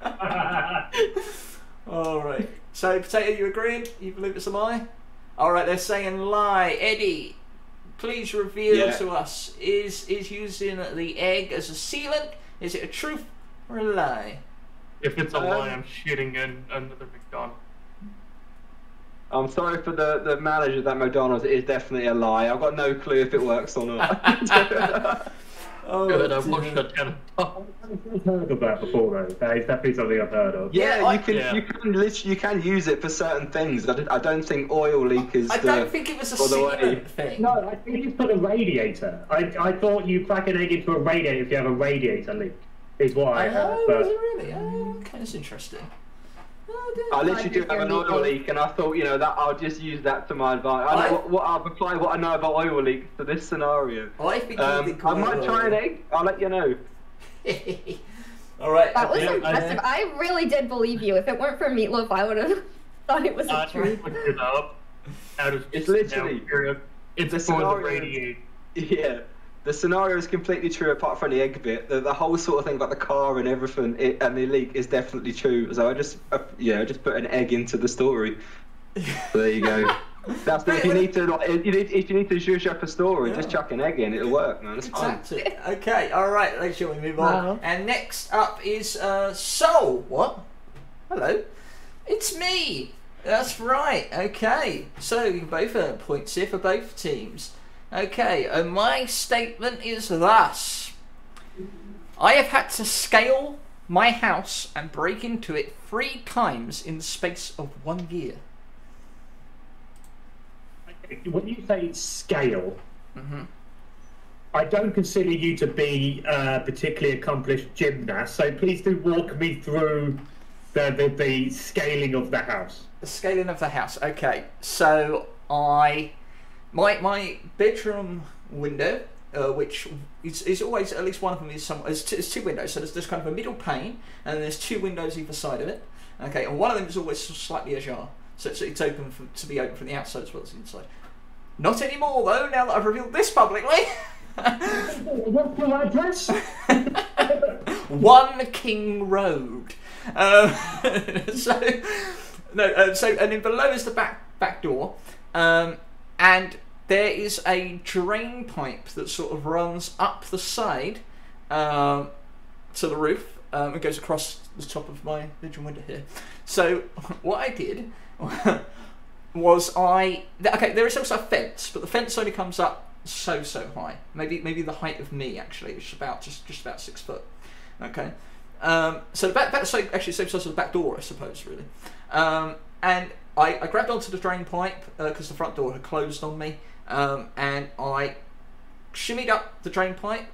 All right. So, potato, you agreeing? You believe it's a lie? All right. They're saying lie. Eddie, please reveal Yeah. to us: is is using the egg as a sealant? Is it a truth or a lie? If it's a Um, lie, I'm shitting in another McDonald's. I'm sorry for the, the manager of that McDonald's. It is definitely a lie. I've got no clue if it works or not. Oh, Good, I've watched that ten. Oh, I've heard of that before, though. That is definitely something I've heard of. Yeah, Yeah, I- you can Yeah. you can literally you can use it for certain things. I, don't- I don't think oil leak is I the. don't think it was a or the way- semen thing. No, I think it's for the radiator. I, I thought you crack an egg into a radiator if you have a radiator leak, is what I oh, heard. Oh, was But it really? Oh, okay, that's interesting. Oh. I literally do Like have an oil leak. leak, and I thought, you know, that I'll just use that to my advantage. I I- know what, what I'll apply what I know about oil leaks to this scenario. I think Um, I might try an egg. I'll let you know. All right. That was Yeah, impressive. I, really did believe you. If it weren't for meatloaf, I would have thought it was I a truth. looked it up. Out of It's literally- now, it's the for the scenario- radiator. Yeah, the scenario is completely true apart from the egg bit. The, the whole sort of thing about the car and everything it, and the leak is definitely true. So I just, uh, yeah, I just put an egg into the story. So there you go. That's the, if you need to, like, if you need, if you need to zhuzh up a story, just chuck an egg in. It'll work, man. It's fine. Exactly. Okay, all right, let's shall we move on? Wow. And next up is uh, Sol. What? Hello. It's me. That's right. Okay. So you both earn points here for both teams. Okay, and my statement is thus: I have had to scale my house and break into it three times in the space of one year. when you say scale, Mhm. I don't consider you to be a particularly accomplished gymnast. So please do walk me through the, the, the scaling of the house. The scaling of the house. Okay, so I, my my bedroom window, uh, which is, is always at least one of them is some. It's two, windows, so there's, there's kind of a middle pane, and there's two windows either side of it. Okay, and one of them is always slightly ajar, so it's, it's open from, to be open from the outside as well as the inside. Not anymore though. Now that I've revealed this publicly. What's your address? One King Road. Um, so no, uh, so and then below is the back back door, um, and there is a drain pipe that sort of runs up the side um, to the roof. Um, it goes across the top of my bedroom window here. So what I did was I okay. There is also a fence, but the fence only comes up so so high. Maybe maybe the height of me actually, which is about just just about six foot. Okay. Um, so the back, back so actually same size as the back door, I suppose, really. Um, and I, I grabbed onto the drain pipe because the front door had closed on me, um, and I shimmied up the drain pipe,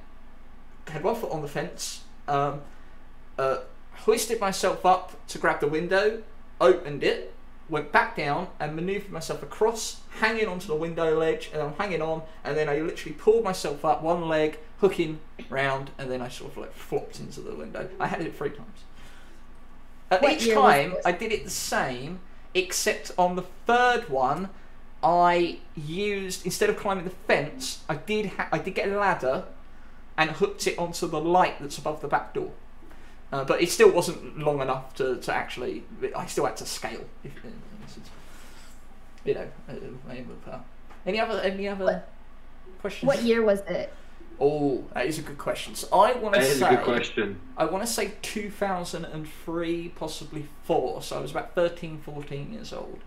had one foot on the fence, um, uh, hoisted myself up to grab the window, opened it, went back down and manoeuvred myself across, hanging onto the window ledge, and I'm hanging on, and then I literally pulled myself up, one leg hooking round, and then I sort of like flopped into the window. I had it three times. At What each time. I did it the same, except on the third one, I used instead of climbing the fence, I did ha- I did get a ladder and hooked it onto the light that's above the back door. Uh, but it still wasn't long enough to, to actually. I still had to scale. If, essence. you know. uh, uh, Any other any other What- questions? What year was it? Oh, that is a good question. So I want to is say a good question. I want to say 2003, possibly four. So I was about 13, 14 years old.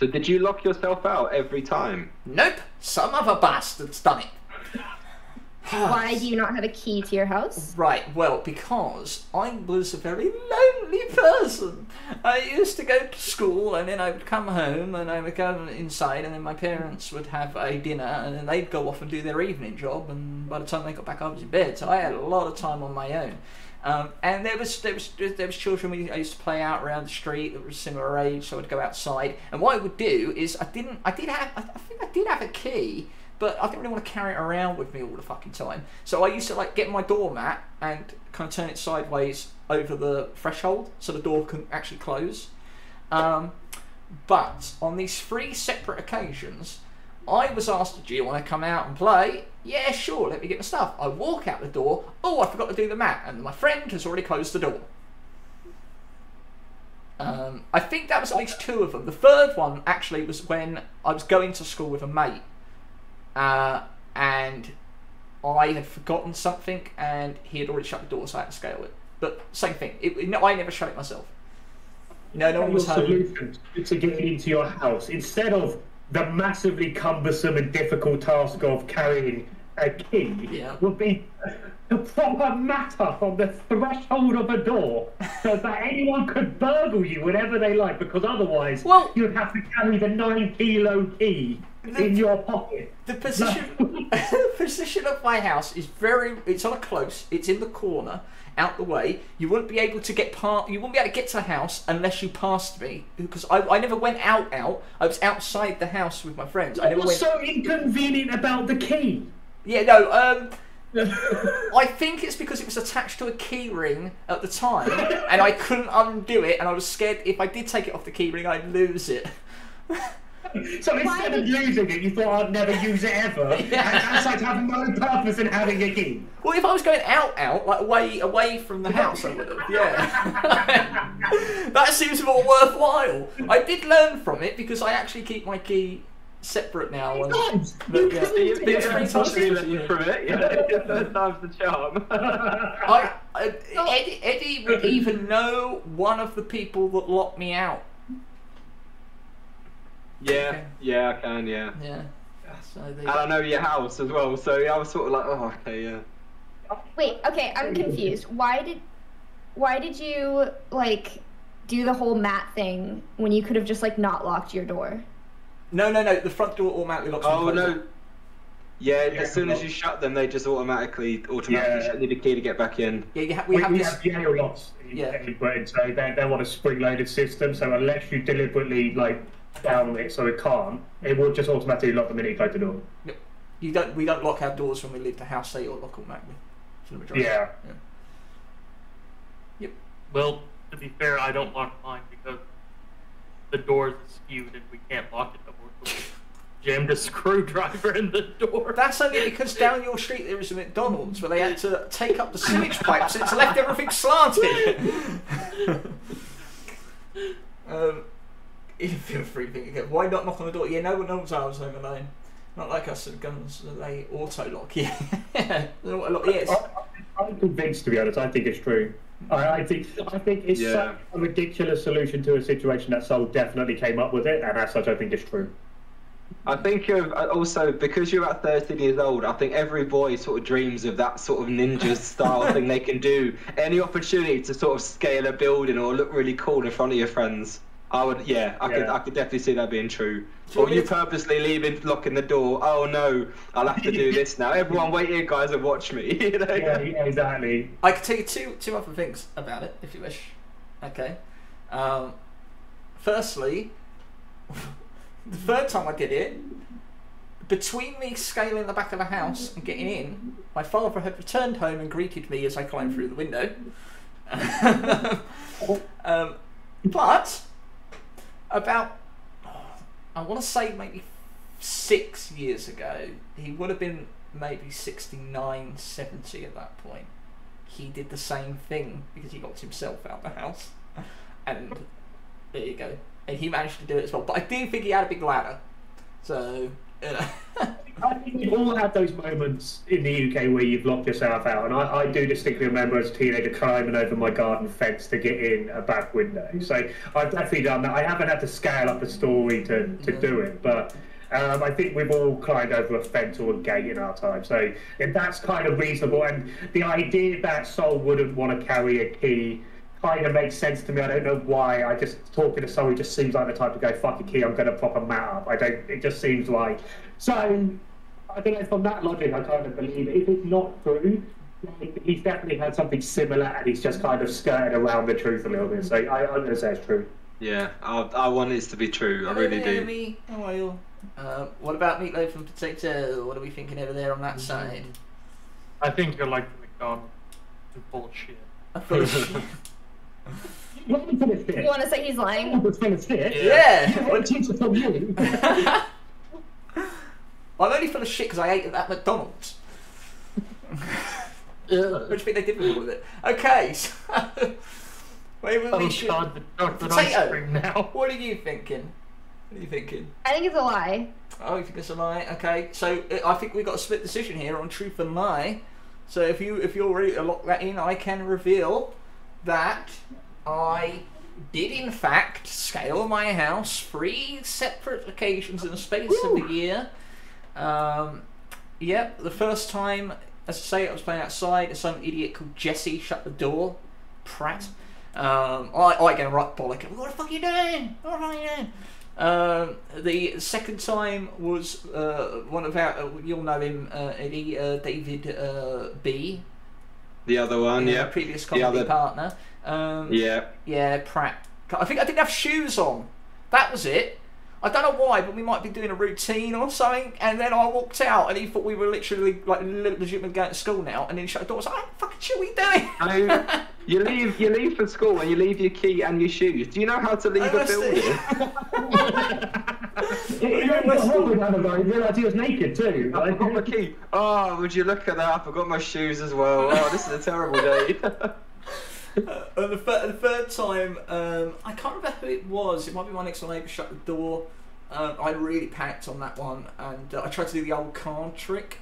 So did you lock yourself out every time? Nope, some other bastard's done it. Why do you not have a key to your house? Right, well, because I was a very lonely person. I used to go to school and then I would come home and I would go inside and then my parents would have a dinner and then they'd go off and do their evening job and by the time they got back I was in bed. So I had a lot of time on my own. Um, and there was there was there was children we I used to play out around the street that were similar age, so I'd go outside. And what I would do is I didn't I did have I, I think I did have a key, but I didn't really want to carry it around with me all the fucking time. So I used to like get my doormat and kind of turn it sideways over the threshold so the door can actually close. Um, but on these three separate occasions, I was asked, "Do you want to come out and play?" Yeah, sure. Let me get my stuff. I walk out the door. Oh, I forgot to do the mat, and my friend has already closed the door. Um, I think that was at least two of them. The third one actually was when I was going to school with a mate, uh, and I had forgotten something, and he had already shut the door, so I had to scale it. But same thing. It, it- no, I never shut it myself. No, no one was home. solution to getting into your house instead of the massively cumbersome and difficult task of carrying a key Yeah. would be to prop a mat up on the threshold of a door so that anyone could burgle you whenever they like, because otherwise Well- you'd have to carry the nine kilo key in your pocket. The position, the position of my house is very. It's on a close. It's in the corner, out the way. You wouldn't be able to get part. You wouldn't be able to get to the house unless you passed me, because I, I never went out. Out. I was outside the house with my friends. I never What's went. so inconvenient about the key? Yeah, no. Um, I think it's because it was attached to a key ring at the time, and I couldn't undo it, and I was scared if I did take it off the key ring, I'd lose it. So instead of did- using it, you thought I'd never use it ever, and that's like to have no purpose in having a key. Well, if I was going out, out, like away, away from the house, I would have. Yeah, that seems more worthwhile. I did learn from it because I actually keep my key separate now. And, Times. but, yeah. You, you, Yeah, three times. you learn from it. Yeah, third time's the charm. I, I, Eddie, Eddie would even know one of the people that locked me out. Yeah, yeah, I can. Yeah, Yeah. So they, and I know your house as well. So yeah, I was sort of like, oh, okay, yeah. Wait, okay, I'm confused. Why did why did you like do the whole mat thing when you could have just like not locked your door? no, no, no. The front door automatically locks. Oh no. Yeah, Yeah, as soon as you shut them, they just automatically automatically Yeah. shut. Need a key to get back in. Yeah, you ha- we, We, have we this. have Yale locks Yeah. in so they, they want a spring-loaded system. So unless you deliberately like down it so it can't, it will just automatically lock the minute you close the door. You don't. We don't lock our doors when we leave the house. They all lock automatically. For the majority. Yeah. Well, to be fair, I don't lock mine because the door is skewed and we can't lock it no more. So jammed a screwdriver in the door. That's only because down your street there is a McDonald's where they had to take up the sewage pipes and it's left everything slanted. um, feel free thinking again. Why not knock on the door? Yeah, no one knows I was home alone. Not like us with guns, they auto lock. Yeah, They're not a lot- yes. I, I'm convinced, to be honest. I think it's true. I, I think I think it's Yeah. such a ridiculous solution to a situation that Sol definitely came up with it, and as such, I think it's true. I think of uh, also because you're about 13 years old. I think every boy sort of dreams of that sort of ninja style thing they can do. Any opportunity to sort of scale a building or look really cool in front of your friends. I would, yeah, I could, I could definitely see that being true. So or you purposely leaving, locking the door. Oh no, I'll have to do this now. Everyone, wait here, guys, and watch me. you know? Yeah, yeah, exactly. I could tell you two two other things about it if you wish. Okay. Um, firstly, the third time I did it, between me scaling the back of the house and getting in, my father had returned home and greeted me as I climbed through the window. um, but about, I want to say maybe six years ago, he would have been maybe 69, 70 at that point. He did the same thing because he locked himself out the house. And there you go. And he managed to do it as well. But I do think he had a big ladder. So. I think we've all had those moments in the UK where you've locked yourself out, and I, I do distinctly remember as a teenager climbing over my garden fence to get in a back window. So I've definitely done that. I haven't had to scale up a story to, to do it, but um, I think we've all climbed over a fence or a gate in our time. So if that's kind of reasonable, and the idea that Sol wouldn't want to carry a key kind of makes sense to me. I don't know why. I just talking to Sol, he just seems like the type to go fuck a key. I'm going to prop a mat up. I don't. It just seems like so. I don't know. From that logic, I kind of believe it. If it's not true, he's definitely had something similar, and he's just kind of skirted around the truth a little bit. So I, I'm going to say it's true. Yeah, I, I want it to be true. I really do. Enemy, how are you? Uh, what about meatloaf and potato? What are we thinking over there on that side? I think you're like the McDonald's and full You shit. want to say he's lying? You're full of shit. yeah. What teacher from you? I'm only full of shit because I ate at that McDonald's. Yeah. What do think they did with all of it? Okay, so maybe we Oh should. god, the Potato. ice cream now. What are you thinking? What are you thinking? I think it's a lie. Oh, you think it's a lie? Okay, so uh, I think we've got a split decision here on truth and lie. So if you if you're ready to lock that in, I can reveal that I did in fact scale my house three separate occasions in the space of a year. Um, Yep, the first time, as I say, I was playing outside, and some idiot called Jesse shut the door. Prat. Um, I, I get a right bollock. What the fuck are you doing? What the fuck are you doing? Um, the second time was uh, one of our, uh, you'll know him, uh, Eddie, uh, David uh, B. The other one, our yeah. Previous comedy other- partner. Um, Yeah. yeah, Pratt. I think I didn't have shoes on. That was it. I don't know why, but we might be doing a routine or something. And then I walked out, and he thought we were literally like le- legitimately going to school now. And then he shut the door. I was like, "Oh, fucking shit, what are you doing?" No, you leave you leave for school and you leave your key and your shoes. Do you know how to leave a that's it. building? He got horrible the other guy. He realised he was naked too. I forgot my key. Oh, would you look at that? I forgot my shoes as well. Oh, this is a terrible day. and the, thir- the third time, um, I can't remember who it was. It might be my next door neighbour shut the door. Um, I really panicked on that one, and uh, I tried to do the old card trick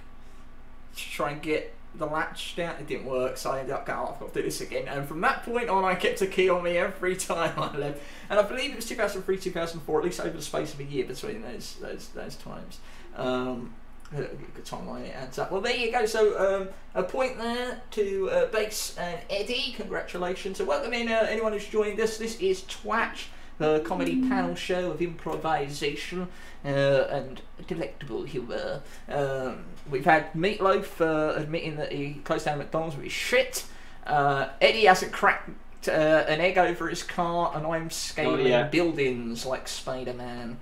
to try and get the latch down. It didn't work, so I ended up going, oh, I've got to do this again. And from that point on, I kept a key on me every time I left. And I believe it was 2003, 2004, at least over the space of a year between those those those times. Um, a good timeline it adds up. Well, there you go. So um, a point there to uh, Bass and Eddie. Congratulations. So welcome in uh, anyone who's joined us. This is Twatch, the comedy panel show of improvisation uh, and delectable humour. Um, we've had Meatloaf uh, admitting that he closed down McDonald's with his shit. Uh, Eddie hasn't cracked uh, an egg over his car, and I'm scaling yeah. buildings like Spider Man.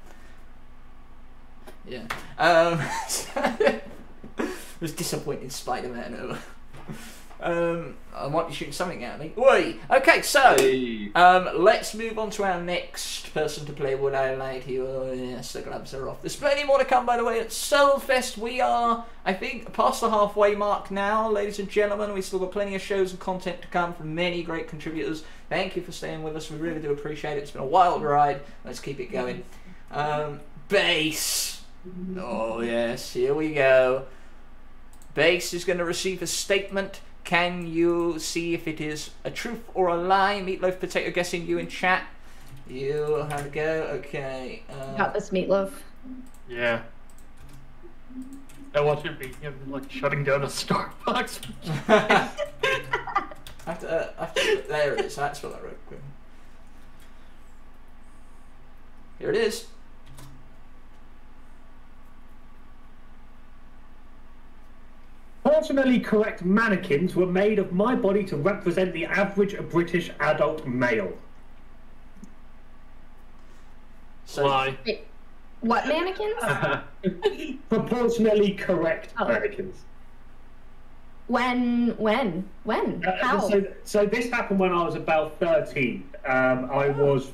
Yeah. Um, it was disappointing Spider-Man. um, I might be shooting something at me. Oi! Okay, so um, let's move on to our next person to play with our lady. Oh yes, the gloves are off. There's plenty more to come, by the way. At Solfest, we are, I think, past the halfway mark now, ladies and gentlemen. We've still got plenty of shows and content to come from many great contributors. Thank you for staying with us. We really do appreciate it. It's been a wild ride. Let's keep it going. Um, bass. Oh yes, here we go. Bass is going to receive a statement. Can you see if it is a truth or a lie? Meatloaf Potato guessing you in chat. You have a go. Okay. Uh, Got this meatloaf. Yeah. I watch to be him like shutting down a Starbucks. I have uh, I have to, there it is. That's what I wrote. quick. Here it is. Personally correct mannequins were made of my body to represent the average British adult male. So, Lie. Wait, what mannequins? Proportionally correct Oh. mannequins. when? When? When? Uh, How? So, so this happened when I was about 13. Um, I was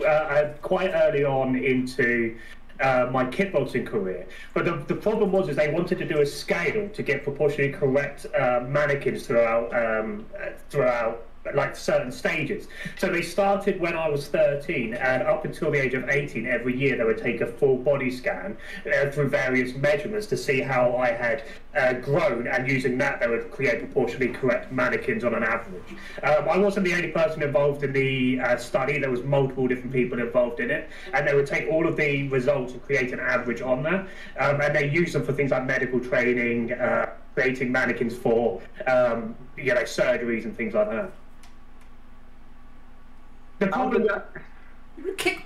uh, uh, quite early on into uh, my kickboxing career. But the, the problem was is they wanted to do a scale to get proportionally correct uh, mannequins throughout um, uh, throughout like certain stages. So they started when I was 13, and up until the age of 18, every year they would take a full body scan uh, through various measurements to see how I had uh, grown, and using that they would create proportionally correct mannequins on an average. Um, I wasn't the only person involved in the uh, study. There was multiple different people involved in it, and they would take all of the results and create an average on that, um, and they use them for things like medical training. Uh, Creating mannequins for, um, you know, surgeries and things like that. The How problem, did that,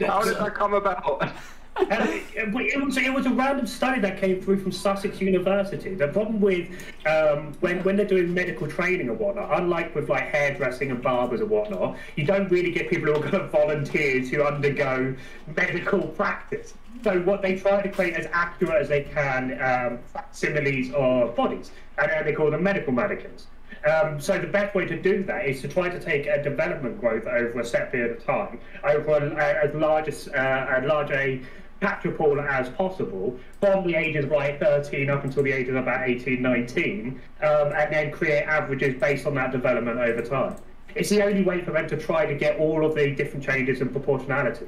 you're how did that come about? it, was it was a random study that came through from Sussex University. The problem with um, when when they're doing medical training and whatnot, unlike with like hairdressing and barbers and whatnot, you don't really get people who are going to volunteer to undergo medical practice. So what they try to create as accurate as they can um, facsimiles of bodies, and then they call them medical mannequins. Um, so the best way to do that is to try to take a development growth over a set period of time, over a, a, as large uh, as large a pool as possible from the ages of like 13 up until the age of about 18, 19, um, and then create averages based on that development over time. It's the only way for them to try to get all of the different changes in proportionality.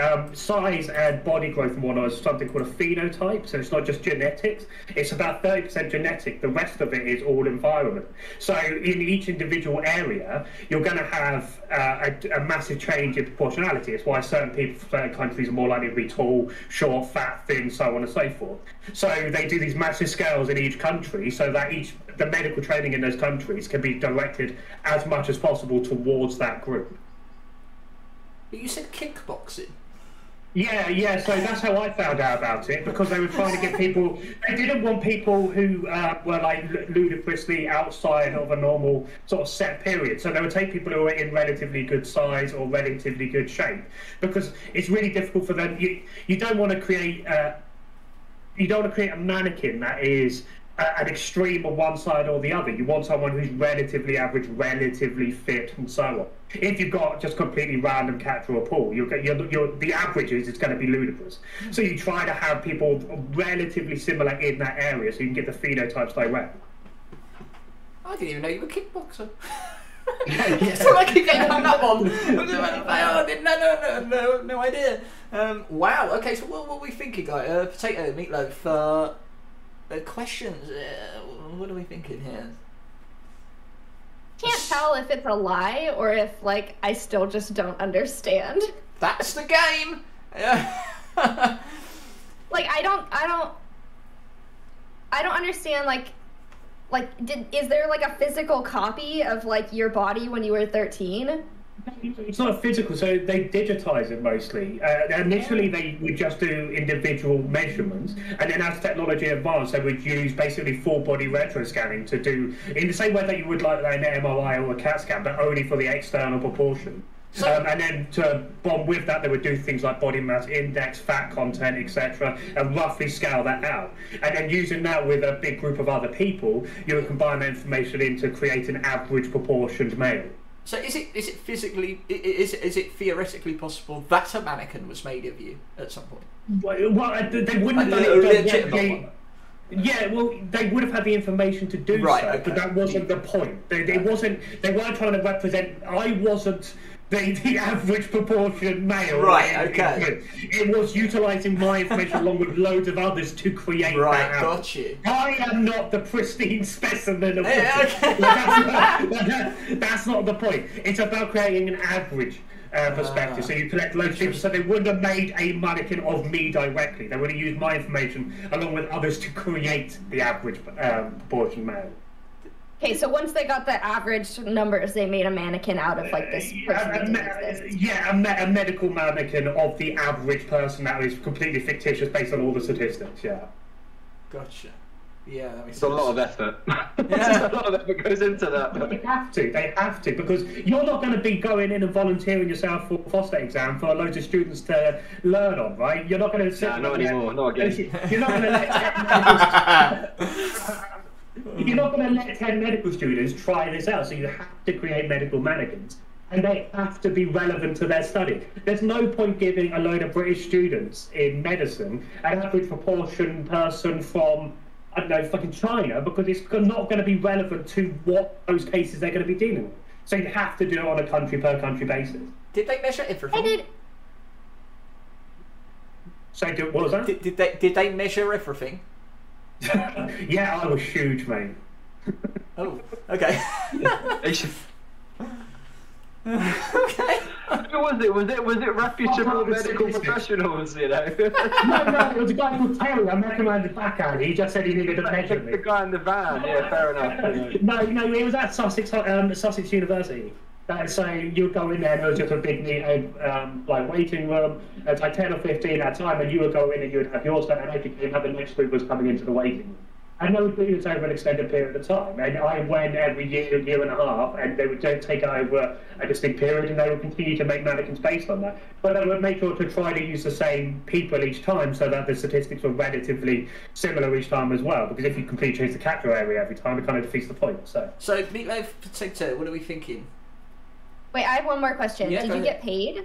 Um, size and body growth and whatnot is something called a phenotype. So it's not just genetics; it's about thirty percent genetic. The rest of it is all environment. So in each individual area, you're going to have uh, a, a massive change in proportionality. It's why certain people from certain countries are more likely to be tall, short, fat, thin, so on and so forth. So they do these massive scales in each country, so that each the medical training in those countries can be directed as much as possible towards that group. You said kickboxing. Yeah, yeah. So that's how I found out about it because they were trying to get people. They didn't want people who uh, were like ludicrously outside of a normal sort of set period. So they would take people who were in relatively good size or relatively good shape because it's really difficult for them. You you don't want to create. Uh, you don't want to create a mannequin that is an extreme on one side or the other. You want someone who's relatively average, relatively fit, and so on. If you've got just completely random cat or pool, you'll get you're, you're, the averages is going to be ludicrous. So you try to have people relatively similar in that area, so you can get the phenotypes direct. I didn't even know you were a kickboxer. so I keep getting hung up on. I didn't, no, no, no, no, no idea. Um, wow. Okay, so what, are we thinking, guys? Uh, potato, meatloaf. Uh, questions. Uh, what are we thinking here? Can't tell if it's a lie or if like I still just don't understand. That's the game. Like I don't I don't I don't understand like like did is there like a physical copy of like your body when you were 13? It's not physical, so they digitize it mostly. Uh, initially, they would just do individual measurements, and then as technology advanced, they would use basically full body retro scanning to do in the same way that you would like an MRI or a CAT scan, but only for the external proportion. Um, and then to bond with that, they would do things like body mass index, fat content, etc., and roughly scale that out. And then using that with a big group of other people, you would combine that information in to create an average proportioned male. So is it is it physically i- i- is it theoretically possible that a mannequin was made of you at some point? Well, well, they wouldn't have done it directly. Yeah, well, they would have had the information to do Right, so, okay. but that wasn't the point. They, they wasn't. They weren't trying to represent. I wasn't the, the average proportion male. Right, okay. It, was utilising my information along with loads of others to create Right, that. average. got you. I am not the pristine specimen of Britain. okay. that's, not, that's not the point. It's about creating an average uh, perspective. so you collect loads of people. So they wouldn't have made a mannequin of me directly. They would have used my information along with others to create the average um, proportion male. Okay, so once they got the average numbers, they made a mannequin out of like this person A- that a, me- yeah, a, me- a medical mannequin of the average person that is completely fictitious based on all the statistics. Yeah. Gotcha. Yeah, that makes It's a lot of effort. Yeah. a lot of effort goes into that. They have to. They have to because you're not going to be going in and volunteering yourself for a prostate exam for loads of students to learn on, right? You're not going to sit. Nah, not and let- anymore, not again. You're not going to let. you're not going to let ten medical students try this out. So you have to create medical mannequins. And they have to be relevant to their study. There's no point giving a load of British students in medicine an average proportion person from I don't know, fucking China, because it's not going to be relevant to what those cases they're going to be dealing with. So you have to do it on a country per country basis. Did they measure everything? I did. So do, what was that? Did, did they did they measure everything? yeah, I was huge, mate. Oh, okay. Okay. Who was it? Was it was it reputable Oh, it's medical statistics. professionals? You know, no, no, it was a guy called Terry. I met him around the backhand. He just said he needed a the, measurement. the guy in the van. Yeah, fair enough. No, no, it was at Sussex, um, Sussex University. Uh, so you'd go in there and it was just a big neat, um, like waiting room. It was like 10 or 15 at a time, and you would go in and you would have your set, and as you came out, the next group was coming into the waiting room. And they would do this over an extended period of time. And I went every year, year and a half, and they would take over a distinct period, and they would continue to make mannequins based on that. But they would make sure to try to use the same people each time, so that the statistics were relatively similar each time as well. Because if you completely change the capture area every time, it kind of defeats the point. So. So meatloaf potato. What are we thinking? Wait, I have one more question. Yeah, Did you ahead. get paid?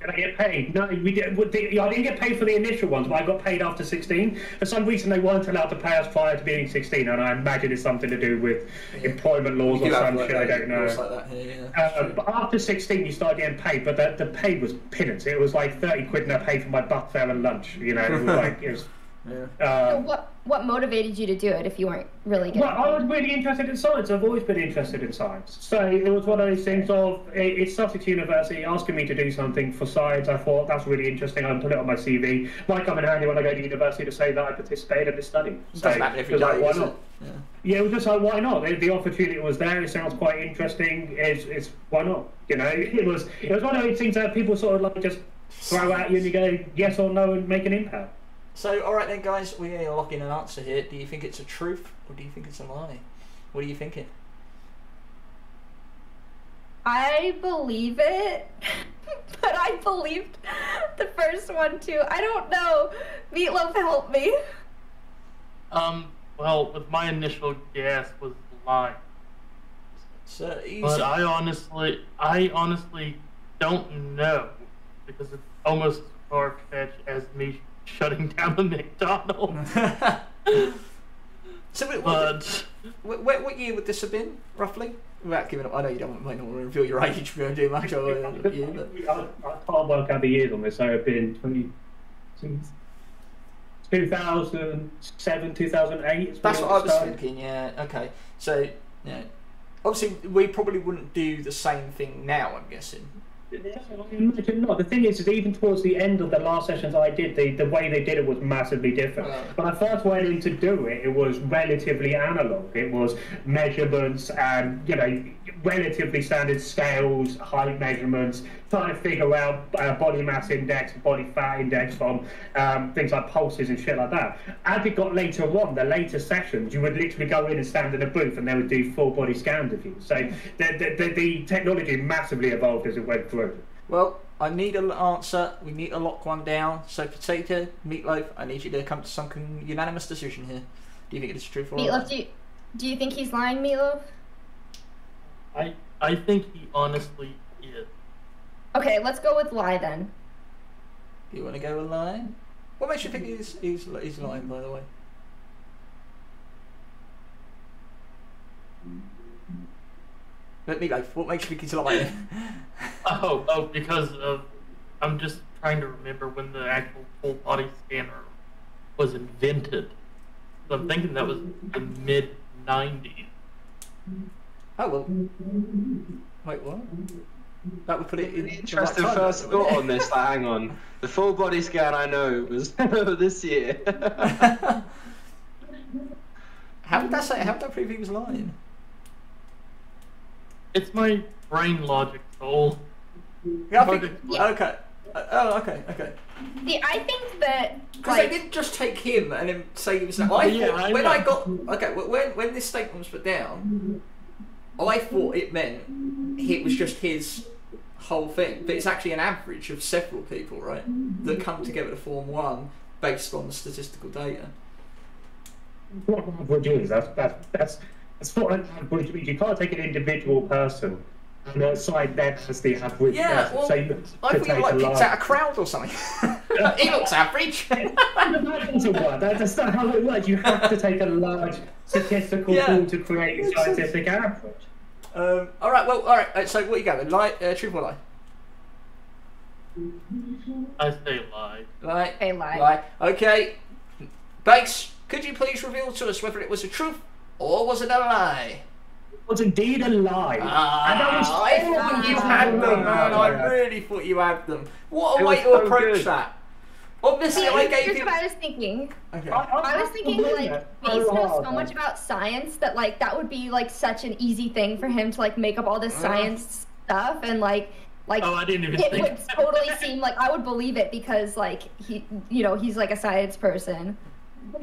Did I get paid? No, we did. well, the- I didn't get paid for the initial ones, but I got paid after 16. For some reason, they weren't allowed to pay us prior to being 16, and I imagine it's something to do with employment laws or do some like shit. I don't know. like that here, yeah. Uh, but after 16, you start getting paid, but the, the pay was pittance. It was like 30 quid and I paid for my butt fare and lunch. You know, it was like, it was. Yeah. So Um, what what motivated you to do it if you weren't really getting well, I was really interested in science. I've always been interested in science. So it was one of those things of it- it's Sussex University asking me to do something for science. I thought that's really interesting. I'll put it on my CV. Might come in handy when I go to university to say that I participated in this study. It So doesn't happen every it was like, why not? it? Yeah. Yeah, it was just like, why not? The, the opportunity was there. It sounds quite interesting. It's, it's why not? You know, it was it was one of those things that people sort of like just throw at you and you go yes or no and make an impact. So, all right then, guys, we're going to lock in an answer here. Do you think it's a truth or do you think it's a lie? What are you thinking? I believe it, but I believed the first one too. I don't know. Meatloaf, help me. Um, well, with my initial guess was lie, So, but I honestly, I honestly don't know because it's almost as far fetched as me shutting down the McDonald's. so, wait, what, But what, what year would this have been, roughly? Without giving up, I know you don't might not want to reveal your age if you're going to do much of a but I, I can't work out the years on this, so it's been 20, 2007, 2008. is that's when what I was started. thinking. Yeah. Okay. So, yeah. Obviously, we probably wouldn't do the same thing now. I'm guessing. I imagine not. The thing is, is even towards the end of the last sessions I did, the, the way they did it was massively different. Right. When I first went in to do it, it was relatively analog. It was measurements and, you know, relatively standard scales, height measurements, trying to figure out uh, body mass index, body fat index from um, things like pulses and shit like that. As it got later on, the later sessions, you would literally go in and stand in a booth and they would do full body scans of you. So the, the, the, the technology massively evolved as it went through. Well, I need an answer. We need to lock one down. So, potato, meatloaf. I need you to come to some con- unanimous decision here. Do you think it's true or Meatloaf, do you, do you think he's lying, Meatloaf? I, I think he honestly is. Okay, let's go with lie then. You want to go with lying? What makes you think he's he's he's lying? By the way. Let me go. What makes you think he's lying? Oh, oh, because of I'm just trying to remember when the actual full body scanner was invented. So I'm thinking that was the mid '90s. oh well. Wait, what? That would put it in. the Interesting right time, first thought on this. Like, hang on, the full body scan I know was this year. How would that say? How would that prove he was lying? It's my brain logic Sol. Yeah, I think. to- Okay. Uh, oh, okay, okay. See, I think that Because like they didn't just take him and then say he was. I yeah, thought, I when know. I got okay, when when this statement was put down, I thought it meant it was just his whole thing, but it's actually an average of several people, right, mm-hmm. that come together to form one based on the statistical data. what an average is. That's that's that's that's what an average means. You can't take an individual person and assign them as the average Yeah, person. well, so you, I to thought you take like a picked out a crowd or something. he looks average. that doesn't work. That- That's not how it works. You have to take a large statistical Yeah. pool to create a scientific average. Um, all right, well, all right. uh, So what you got? going? Lie, uh, truth or lie? I say lie. Lie. Okay, lie. Lie. Okay. Bakes, could you please reveal to us whether it was a truth or was it a lie? It was indeed a lie. Ah, and that was I thought you had them, man. I really thought you had them. What a It way to so approach good. that. Obviously, See, I gave here's you. what I was thinking. Okay. I was thinking like it. Bass So knows so much about science that like that would be like such an easy thing for him to like make up all this uh-huh. science stuff and like like Oh, I didn't even it think. would totally seem like I would believe it because like he you know he's like a science person.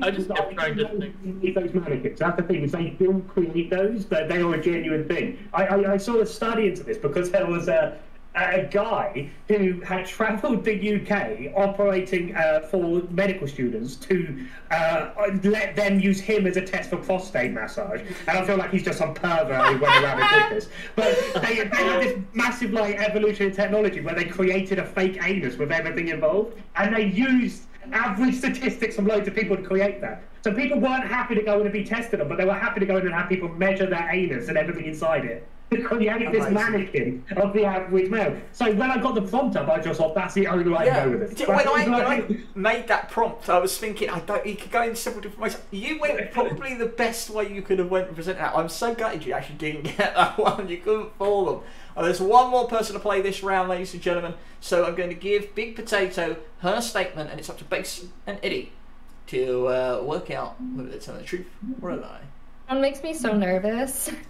I just kept trying to think. Those mannequins. That's the thing is they do create those, but they are a genuine thing. I, I, I saw a study into this because there was a a guy who had travelled the UK operating uh, for medical students to uh, let them use him as a test for prostate massage. And I feel like he's just some pervert who went around and did this. But they, they had this massive like evolution in technology where they created a fake anus with everything involved, and they used average statistics from loads of people to create that. So people weren't happy to go in and be tested on, but they were happy to go in and have people measure their anus and everything inside it to create this Amazing. mannequin of the average male. So when I got the prompt up, I just thought that's the only way to Yeah. go with it. When I, when I made that prompt, I was thinking I don't. You could go in several different ways. You went probably the best way you could have went and presented that. I'm so gutted you actually didn't get that one. You couldn't fool them. Uh, there's one more person to play this round, ladies and gentlemen. So I'm going to give Big Potato her statement, and it's up to Bass and Eddie to uh, work out whether they're telling the truth or a lie. It makes me so nervous.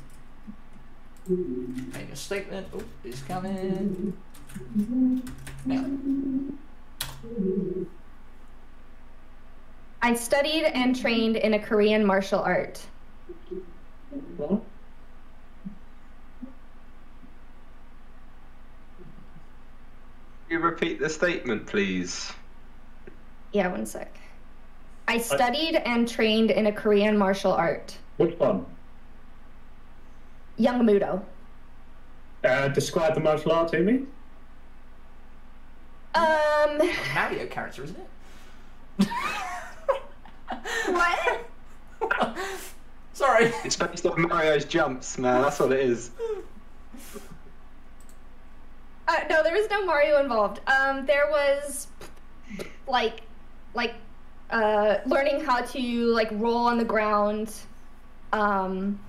Make a statement. Oh, it's coming. Now, I studied and trained in a Korean martial art. you repeat the statement, please? Yeah, one sec. I studied and trained in a Korean martial art. Which one? Yongmudo. Uh, describe the martial art to me. Um, Mario character, isn't it? what? Sorry. It's based on Mario's jumps, man. That's what it is. Uh, no, there was no Mario involved. Um, there was like, like, uh, learning how to like roll on the ground. Um,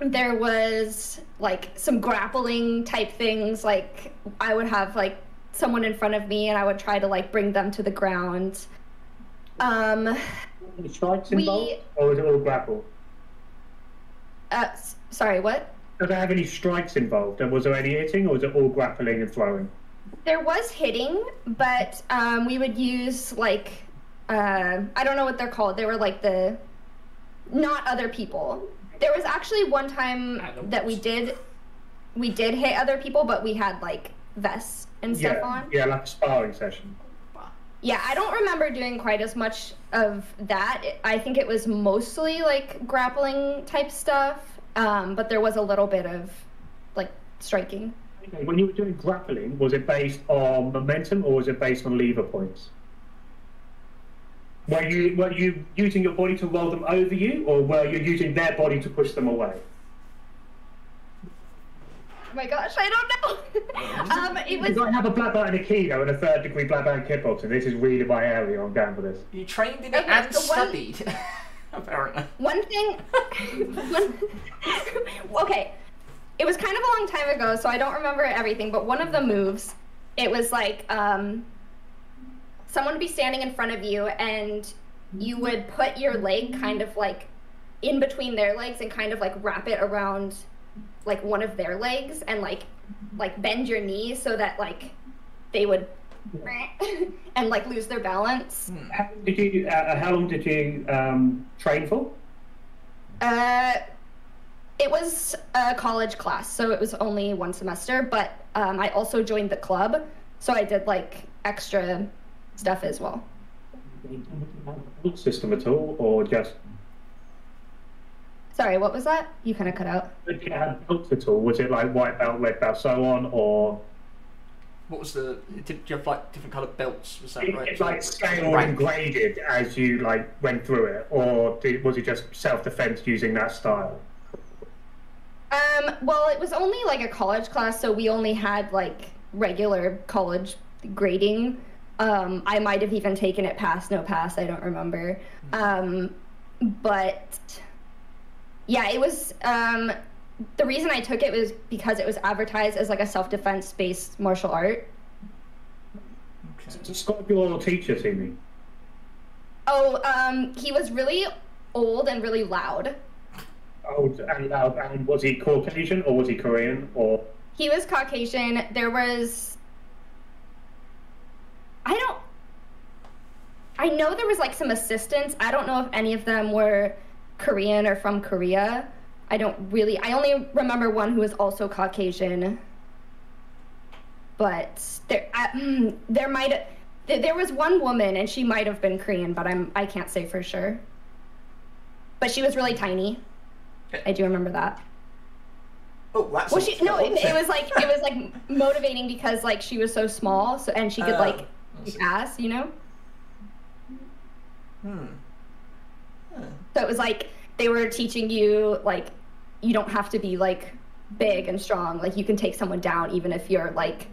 there was like some grappling type things. Like I would have like someone in front of me, and I would try to like bring them to the ground. Um, strikes We- involved, or is it all grapple? uh, s- sorry, what? Did they have any strikes involved? And was there any hitting, or was it all grappling and throwing? There was hitting, but um, we would use like uh, I don't know what they're called. They were like the not other people. There was actually one time that we did we did hit other people, but we had like vests and stuff yeah, on. yeah, like a sparring session. Yeah, I don't remember doing quite as much of that. I think it was mostly like grappling type stuff, um, but there was a little bit of like striking. When you were doing grappling, was it based on momentum or was it based on lever points? Were you were you using your body to roll them over you, or were you using their body to push them away? Oh my gosh, I don't know. um, it was Because I have a black belt in Aikido and a third degree black belt in kickboxing. This is really my area. I'm going for this. You trained in it Okay, and so one- Apparently. One thing. one, okay, it was kind of a long time ago, so I don't remember everything. But one of the moves, it was like um, someone would be standing in front of you, and you would put your leg kind of like in between their legs and kind of like wrap it around like one of their legs and like like bend your knees so that like they would and like lose their balance. How did you? Uh, how long did you um, train for? Uh, it was a college class, so it was only one semester. But um, I also joined the club, so I did like extra stuff as well. System at all, or just Sorry, what was that? You kind of cut out. did you have belts at all? Was it like white belt, red belt, so on, or What was the? Did you have like different coloured belts? Was that it, right? it like scaled Rank. and graded as you like went through it, or did, was it just self defense using that style? Um, well, it was only like a college class, so we only had like regular college grading. Um, I might have even taken it pass, no pass, I don't remember. Um, but yeah, it was. Um, the reason I took it was because it was advertised as like a self defense based martial art. Okay. Describe your teacher to me. Oh, um, he was really old and really loud. Old and loud, and was he Caucasian or was he Korean or? He was Caucasian. There was. I don't. I know there was like some assistants. I don't know if any of them were Korean or from Korea. I don't really. I only remember one who was also Caucasian. but there uh, mm, there might th- there was one woman and she might have been Korean, but I'm I can't say for sure. But she was really tiny. I do remember that. Oh, that's Well, she no, it, it was like it was like motivating because like she was so small, so and she could Oh, like See. ass, you know. Hmm. So it was like they were teaching you like you don't have to be like big and strong. Like you can take someone down even if you're like.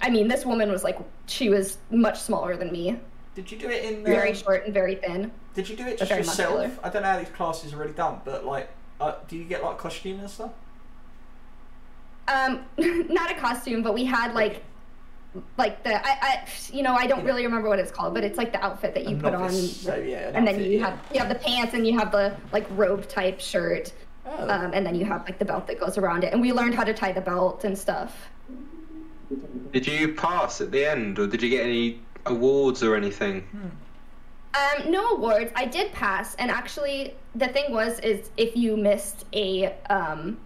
I mean, this woman was like she was much smaller than me, Did you do it in? very um, short and very thin. Did you do it just yourself? muscular. I don't know how these classes are really done, but like, uh, do you get like costume and stuff? Um, not a costume, but we had like, like the I, I you know I don't really remember what it's called, but it's like the outfit that you A put on, so yeah, an and then you yeah. have you have the pants and you have the like robe type shirt, Oh. um, and then you have like the belt that goes around it, and we learned how to tie the belt and stuff. Did you pass at the end, or did you get any awards or anything? Um, no awards. I did pass, and actually, the thing was, is if you missed a, um,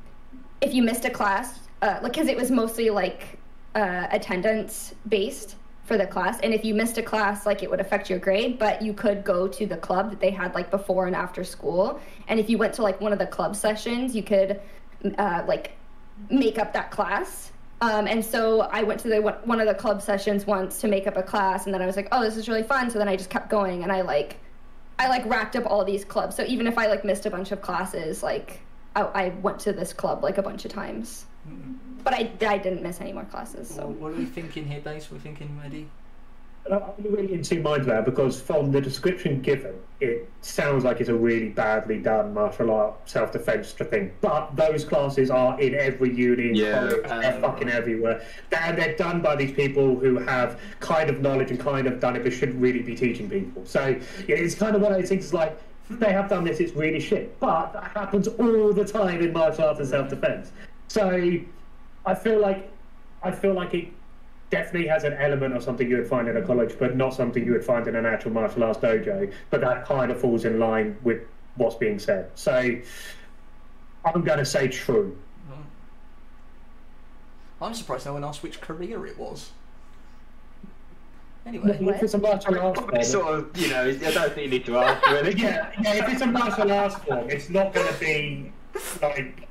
if you missed a class, uh, because it was mostly like uh, attendance based for the class, and if you missed a class, like it would affect your grade. But you could go to the club that they had like before and after school, and if you went to like one of the club sessions, you could, uh, like, make up that class. Um, and so I went to the one of the club sessions once to make up a class, and then I was like, "Oh, this is really fun." So then I just kept going, and I like, I like racked up all these clubs. So even if I like missed a bunch of classes, like I, I went to this club like a bunch of times. But I, I didn't miss any more classes. So So what are we thinking here, Bass? We're thinking ready. I'm really in two minds there because from the description given, it sounds like it's a really badly done martial art self-defense thing. But those classes are in every uni in Yeah. college. They're uh, fucking everywhere. And they're done by these people who have kind of knowledge and kind of done it, but shouldn't really be teaching people. So yeah, it's kind of one of those things. Like they have done this, it's really shit. But that happens all the time in martial arts and self-defense. So I feel like I feel like it definitely has an element of something you would find in a college, but not something you would find in an actual martial arts dojo. But that kind of falls in line with what's being said. So I'm going to say true. Hmm. I'm surprised no one asked which career it was. Anyway, If it's a martial arts form, sort of, you know, I don't think you need to ask really. yeah, yeah, if it's a martial arts form, it's not going to be like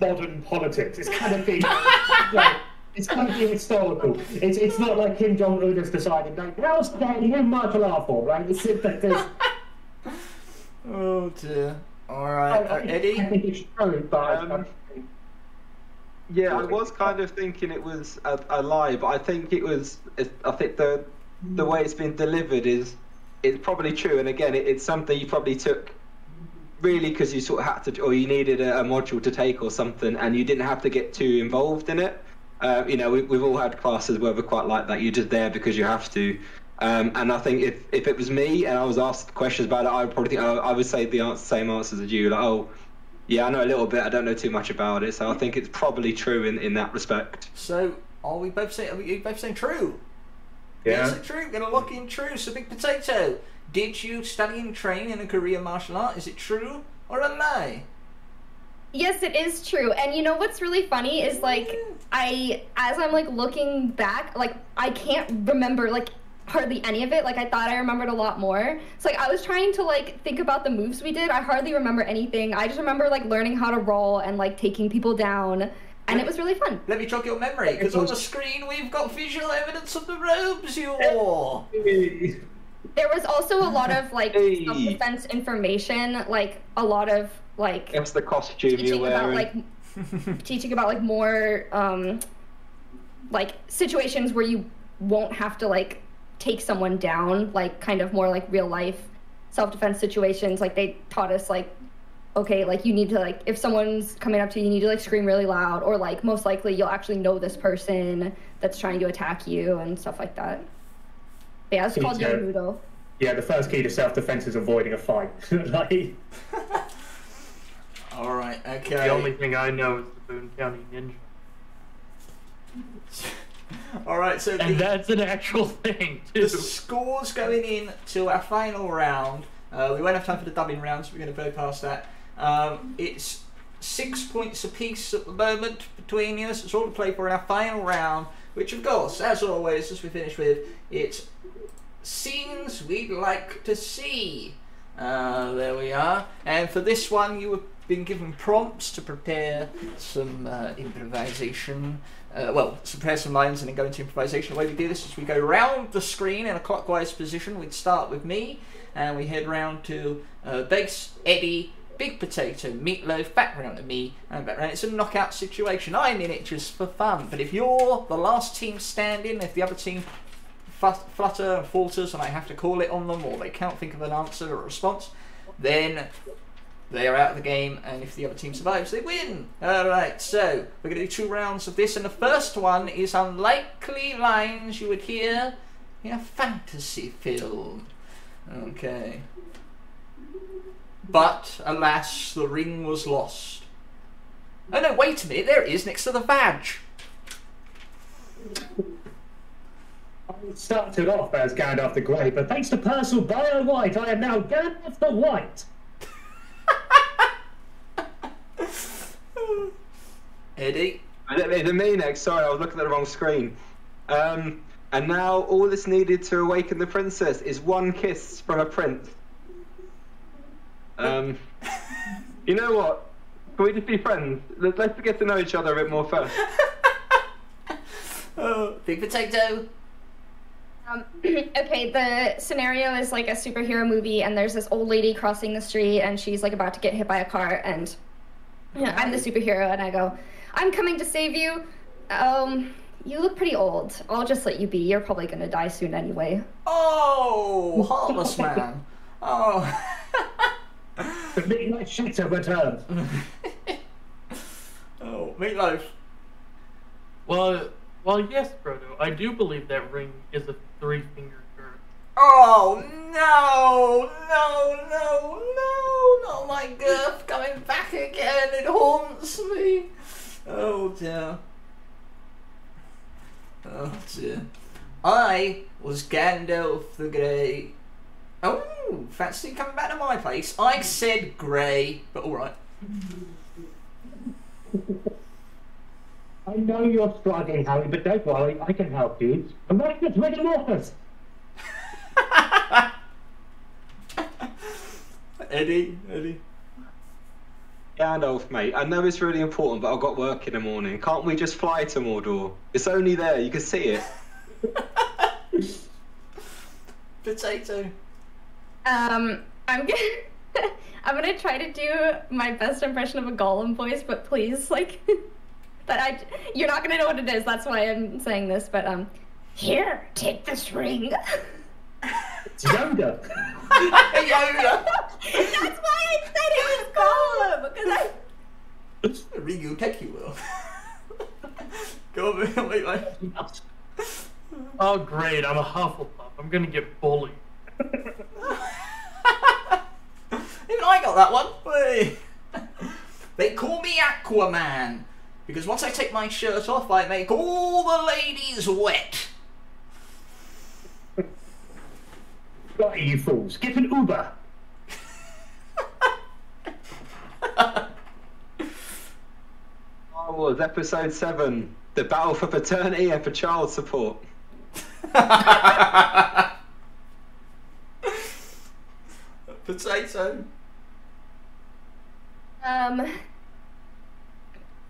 modern politics. It's going to be like, it's going to be historical. It's it's not like Kim Jong Un has decided. Like, how's that new martial art form? Right? It's it, that there's. oh dear. All right, I, uh, I Eddie. think it's true, but Um, Yeah, I was kind of thinking it was a, a lie, but I think it was. I think the the way it's been delivered is it's probably true. And again, it, it's something you probably took really because you sort of had to, or you needed a, a module to take or something, and you didn't have to get too involved in it. Uh, you know, we, we've all had classes where we're quite like that. You're just there because you have to. Um, and I think if, if it was me and I was asked questions about it, I would probably think, I, I would say the answer, same answers as you. Like, oh, yeah, I know a little bit. I don't know too much about it, so I think it's probably true in, in that respect. So, are we both saying? Are we both saying true? Yeah. Is it true? Gonna lock in true. So, Big Potato, did you study and train in a Korean martial art? Is it true or a lie? Yes, it is true. And you know what's really funny is like I as I'm like looking back, like I can't remember like hardly any of it. Like I thought I remembered a lot more. So like I was trying to like think about the moves we did. I hardly remember anything. I just remember like learning how to roll and like taking people down. And it was really fun. Let me jog your memory, because on the screen we've got visual evidence of the robes you wore. There was also a lot of like Hey. self-defense information, like a lot of like It's the costume you're teaching about like teaching about like more um like situations where you won't have to like take someone down like kind of more like real life self-defense situations like they taught us like okay like you need to like if someone's coming up to you you need to like scream really loud or like most likely you'll actually know this person that's trying to attack you and stuff like that yeah it's called Yeah. Yorudo. Yeah, the first key to self-defense is avoiding a fight. like, All right, okay. The only thing I know is the Boone County Ninja. All right, so And the, that's an actual thing, the scores going in to our final round. Uh, we won't have time for the dubbing round, so we're going to go past that. Um, it's six points apiece at the moment between us. It's all to play for in our final round, which, of course, as always, as we finish with, it's scenes we'd like to see. Uh, there we are. And for this one, you have been given prompts to prepare some uh, improvisation. Uh, well, to prepare some lines and then go into improvisation. The way we do this is we go round the screen in a clockwise position. We'd start with me, and we head round to uh, Bass, Eddie, Big Potato, Meatloaf, back round to me, and back round. It's a knockout situation. I'm in it just for fun. But if you're the last team standing, if the other team flut- flutter and falters and I have to call it on them or they can't think of an answer or a response, then they are out of the game and if the other team survives, they win. Alright, so we're going to do two rounds of this and the first one is unlikely lines you would hear in a fantasy film. Okay. But, alas, the ring was lost. Oh no, wait a minute, there it is next to the vag. I started off as Gandalf the Grey, but thanks to Persil Bio White, I am now Gandalf the White. Eddie? Is it me next? Sorry, I was looking at the wrong screen. Um, and now all that's needed to awaken the princess is one kiss from a prince. Um, you know what? Can we just be friends? Let's, let's get to know each other a bit more first. Oh, big potato. Um, okay, the scenario is like a superhero movie, and there's this old lady crossing the street, and she's like about to get hit by a car, and you know, I'm the superhero, and I go, "I'm coming to save you." Um, you look pretty old. I'll just let you be. You're probably gonna die soon anyway. Oh, Heartless Man. Oh. The midnight shatter returns. oh, Meatloaf. Well, well, yes, Frodo. I do believe that ring is a three-finger curve. Oh, no, no, no, no, not my girth coming back again. It haunts me. Oh, dear. Oh, dear. I was Gandalf the Grey. Oh, fancy coming back to my place. I said grey, but alright. I know you're struggling, Harry, but don't worry, I can help you. I'm right with Metamorphosis. Eddie, Eddie. Gandalf, mate. I know it's really important, but I've got work in the morning. Can't we just fly to Mordor? It's only there. You can see it. Potato. Um, I'm gonna, I'm gonna try to do my best impression of a Gollum voice, but please, like, that I, you're not gonna know what it is. That's why I'm saying this. But um, here, take this ring. It's Yoda. Yoda. That's why I said it was Gollum because I. Ring will take you well. Go wait, wait. Oh, great! I'm a Hufflepuff. I'm gonna get bullied. Even I got that one. Hey. They call me Aquaman because once I take my shirt off, I make all the ladies wet. Right, you fools. Get an Uber. Star Wars Episode 7 The Battle for Paternity and for Child Support. Potato. Um.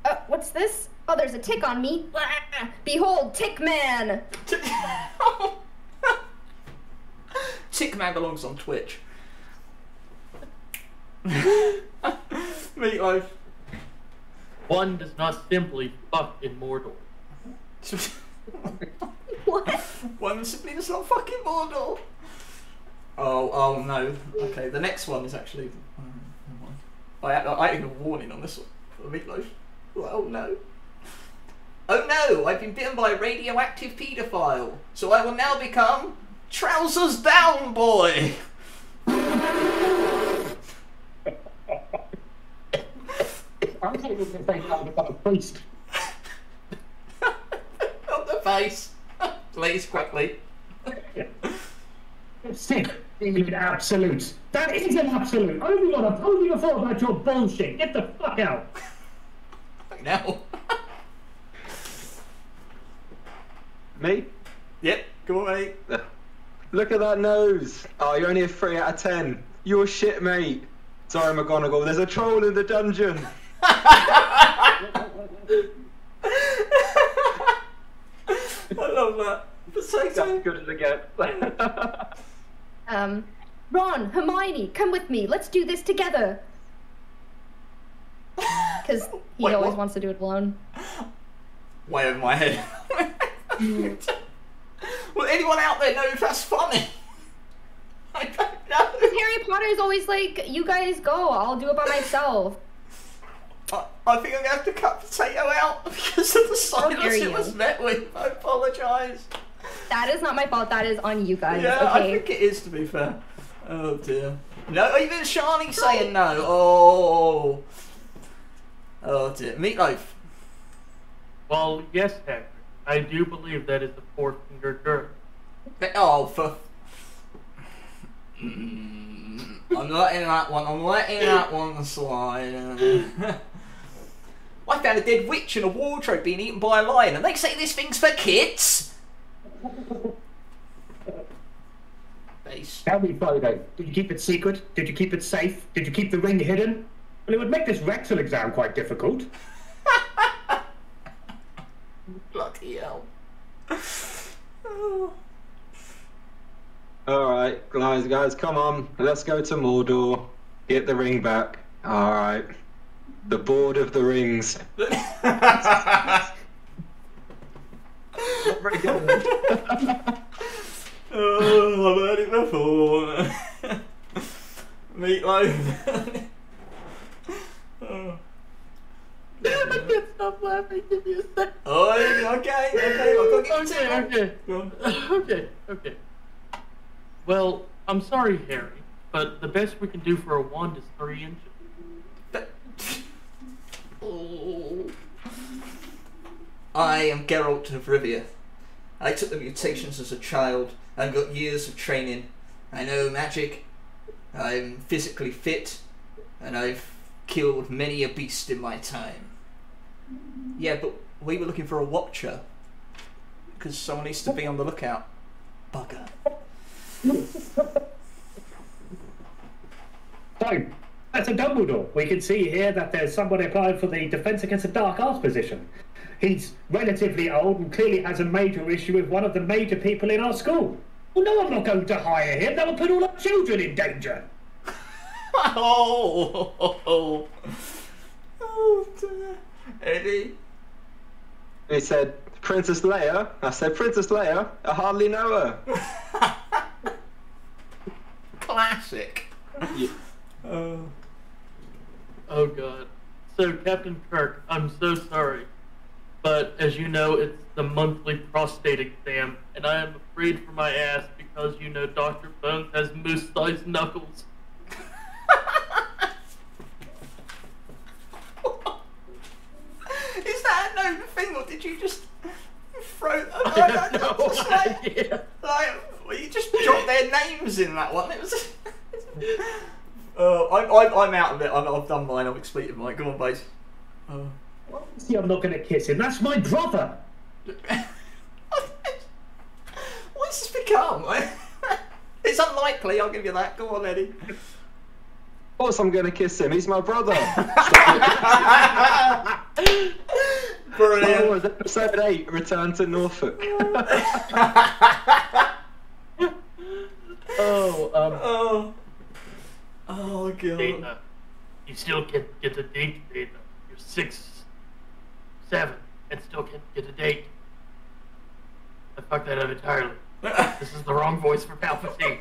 Oh, what's this? Oh, there's a tick on me. Ah, Behold, Tick Man. Tickman belongs on Twitch. Meatloaf. One does not simply fuck in Mordor. What? One simply does not fucking Mordor. Oh, oh no. Okay, the next one is actually. never mind. I, I, I had a warning on this one for Meatloaf. Oh no. Oh no, I've been bitten by a radioactive paedophile, so I will now become Trousers Down Boy! I'm taking the thing out about a priest. Up the face! Please, quickly. Sid, in absolute. That is an absolute. Obi-Wan, I've told you before about your bullshit. Get the fuck out. Fucking hell. Me? yep, go on, mate. Look at that nose. Oh, you're only a 3 out of 10. You're shit, mate. Sorry, McGonagall. There's a troll in the dungeon. I love that. Potato. That's good as it gets. Um, Ron, Hermione, come with me. Let's do this together. Because he Wait, always what? wants to do it alone. Way over my head. Will anyone out there know if that's funny? I don't know. Harry Potter is always like, "You guys go. I'll do it by myself." I, I think I'm gonna have to cut potato out because of the silence it was met with. I apologise. That is not my fault. That is on you guys. Yeah, I think it is to be fair. Oh dear. No, even Shani saying no. Oh. Oh dear. Meatloaf. Well, yes, Hector. I do believe that is the four finger girl. Oh, for. Mm, I'm letting that one. I'm letting that one slide. I found a dead witch in a wardrobe being eaten by a lion, and they say this thing's for kids. Tell me, Frodo, did you keep it secret? Did you keep it safe? Did you keep the ring hidden? Well, it would make this rectal exam quite difficult. Bloody hell. Oh. Alright, guys, guys, come on. Let's go to Mordor. Get the ring back. Alright. The Board of the Rings. oh, I've heard it before. Meatloaf. Oh. I can't stop laughing. Give me a second. Oh, okay, okay, I've got to Okay, it to you. okay. Go okay, okay. Well, I'm sorry, Harry, but the best we can do for a wand is three inches. But- Oh. I am Geralt of Rivia. I took the mutations as a child. I've got years of training. I know magic. I'm physically fit. And I've killed many a beast in my time. Yeah, but we were looking for a watcher. Because someone needs to be on the lookout. Bugger. So, that's a Dumbledore. We can see here that there's somebody applying for the Defence Against the Dark Arts position. He's relatively old and clearly has a major issue with one of the major people in our school. Well, no, I'm not going to hire him. That will put all our children in danger. Oh, oh, oh, oh dear. Eddie. He said, Princess Leia. I said, Princess Leia? I hardly know her. Classic. Yeah. Oh. Oh god. So, Captain Kirk, I'm so sorry. But as you know, it's the monthly prostate exam, and I am afraid for my ass because you know Dr. Bones has moose sized knuckles. Is that a known thing, or did you just throw? I, I have no just like, idea. like, well, you just dropped their names in that one. It was. Uh, I'm, I'm, I'm out of it. I'm, I've done mine. I've expleted mine. Go on, Bass. Uh, See, I'm not going to kiss him. That's my brother. what's this become? it's unlikely. I'll give you that. Go on, Eddie. Of course I'm going to kiss him. He's my brother. Star Brilliant. Wars Episode 8, Return to Norfolk. Oh, um, Oh. Oh god. Dana, you still can't get a date, Dana. You're six, seven, and still can't get a date. I fucked that up entirely. This is the wrong voice for Palpatine.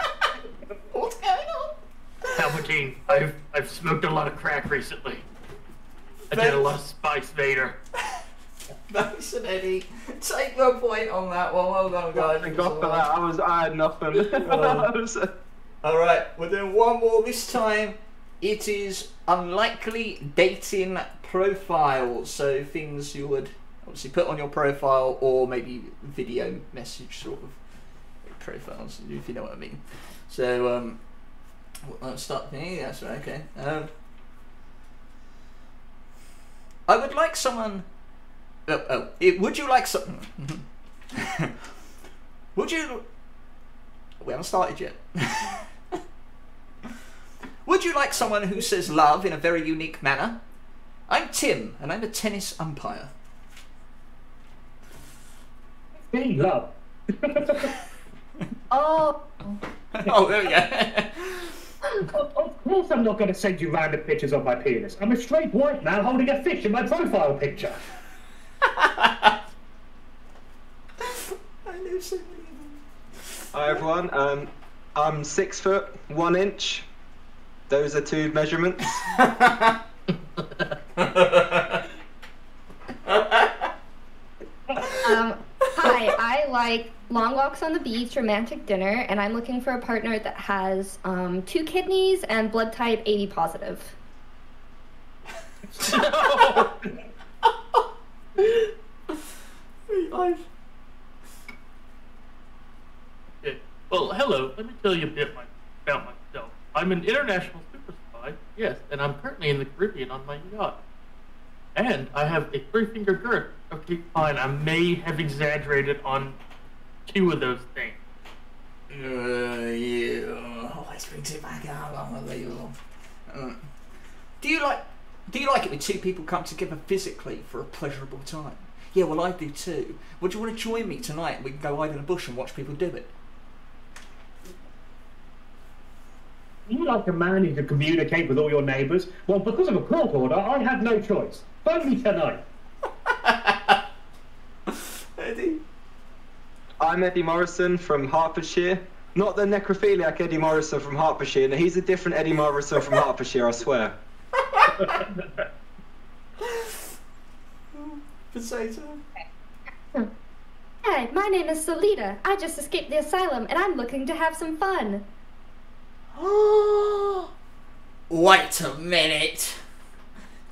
What's? Palpatine, I've I've smoked a lot of crack recently. I did a lot of Spice Vader. Mason Eddie, take the point on that one. Well done, guys. Thank God for that. I was, I had nothing. I All right, we're doing one more this time. It is unlikely dating profiles, so things you would obviously put on your profile or maybe video message sort of profiles, if you know what I mean. So um, w- let's start me. That's right. Okay. Um, I would like someone. Oh, oh eh, would you like some? would you? We haven't started yet. would you like someone who says love in a very unique manner? I'm Tim, and I'm a tennis umpire. Hey, love. Oh, oh, there we go. Of, of course I'm not going to send you random pictures of my penis. I'm a straight white man holding a fish in my profile picture. I know so many of them. Hi everyone. Um, I'm six foot one inch. Those are two measurements. um, hi. I like long walks on the beach, romantic dinner, and I'm looking for a partner that has um, two kidneys and blood type AB positive. I've- Okay. Well, hello. Let me tell you a bit about myself. I'm an international super spy, yes, and I'm currently in the Caribbean on my yacht. And I have a three-finger girth. Okay, fine. I may have exaggerated on two of those things. Uh, you always brings it back out. Unbelievable. Uh, do you like? Do you like it when two people come together physically for a pleasurable time? Yeah, well, I do too. Would you want to join me tonight? We can go hide in a bush and watch people do it. You like a man who can communicate with all your neighbours? Well, because of a court order, I have no choice. Phone me tonight. Eddie. I'm Eddie Morrison from Hertfordshire. Not the necrophiliac Eddie Morrison from Hertfordshire. No, he's a different Eddie Morrison from Hertfordshire, I swear. Potato. Hi, my name is Solita. I just escaped the asylum, and I'm looking to have some fun. Wait a minute.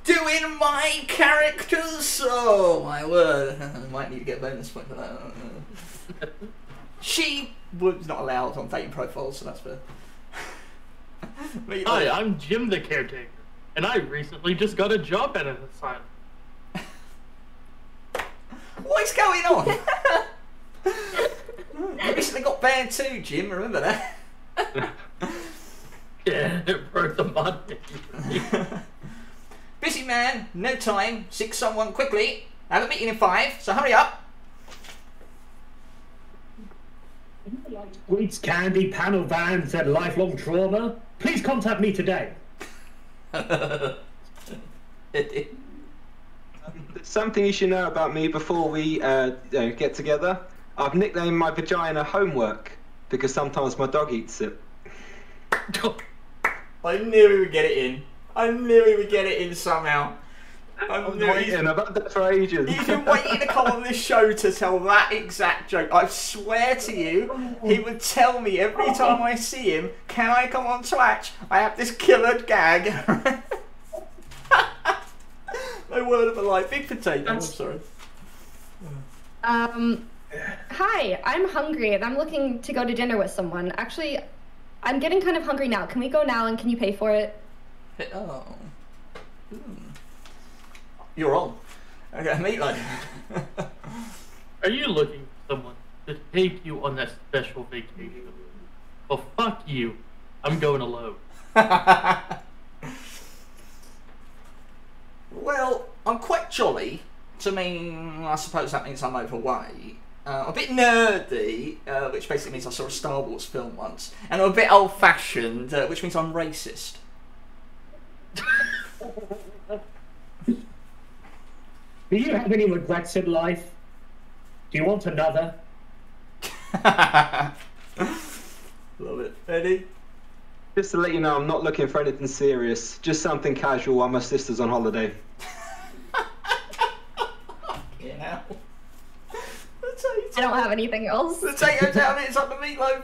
Doing my characters? Oh my word. I might need to get a bonus point for that. she was not allowed on dating profiles, so that's fair. Me, Hi, like- I'm Jim the caretaker, and I recently just got a job at an asylum. What is going on? Mm, you recently got banned too, Jim, remember that? Yeah, it broke the mud. Busy man, no time, seek someone quickly. I have a meeting in five, so hurry up. Sweets, candy, panel vans, and lifelong trauma? Please contact me today. Something you should know about me before we uh, you know, get together. I've nicknamed my vagina homework because sometimes my dog eats it. I knew we would get it in. I knew we would get it in somehow. I I've knew been waiting. I've had that for ages. He's been waiting to come on this show to tell that exact joke. I swear to you, he would tell me every time I see him, can I come on Twitch? I have this killer gag. no word of a lie. Big potato. I'm sorry. Um, hi, I'm hungry, and I'm looking to go to dinner with someone. Actually, I'm getting kind of hungry now. Can we go now, and can you pay for it? Oh. Hmm. You're on. Okay, meatloaf. Are you looking for someone to take you on that special vacation? Well, fuck you. I'm going alone. Well, I'm quite jolly. To mean, I suppose that means I'm overweight. Uh, a bit nerdy, uh, which basically means I saw a Star Wars film once. And I'm a bit old fashioned, uh, which means I'm racist. Do you have any regrets in life? Do you want another? Love it. Eddie? Just to let you know, I'm not looking for anything serious. Just something casual while my sister's on holiday. Yeah. now. I don't have anything else. the Potato down, it's up the meatloaf.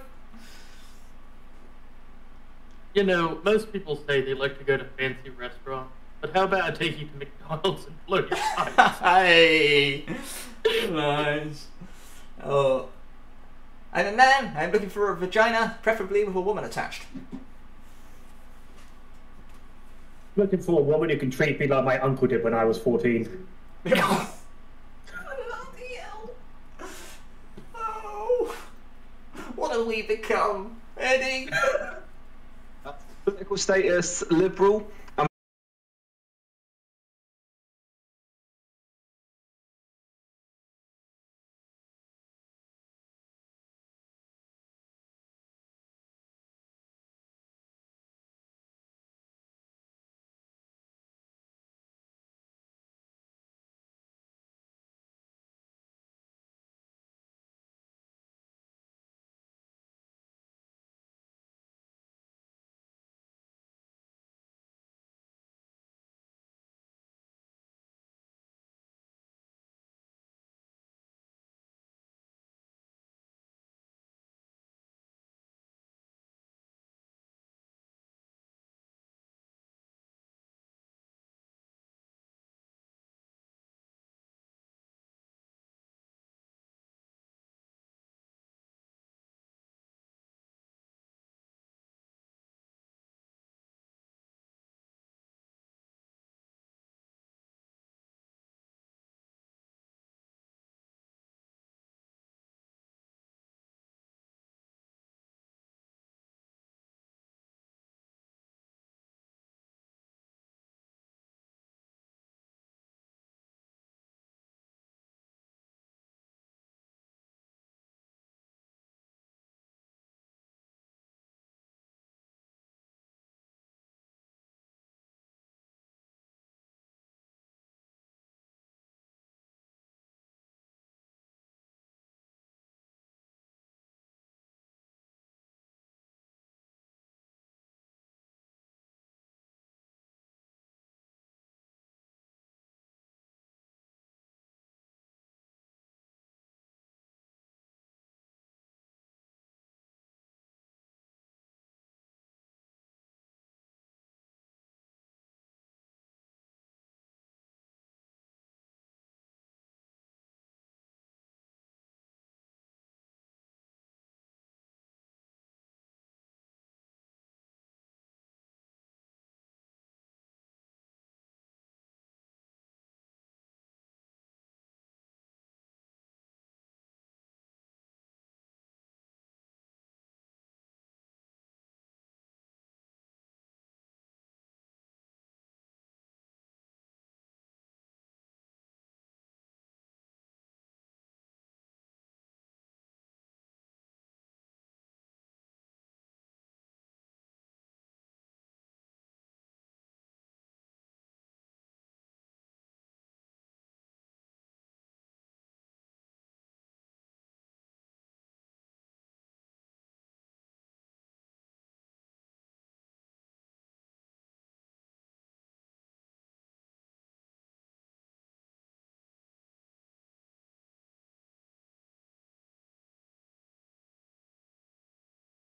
You know, most people say they like to go to fancy restaurants, but how about I take you to McDonald's and blow your sides? hey! nice. Oh. I'm a man. I'm looking for a vagina, preferably with a woman attached. Looking for a woman who can treat me like my uncle did when I was 14. Bloody hell. Oh. What have we become, Eddie? Political status liberal.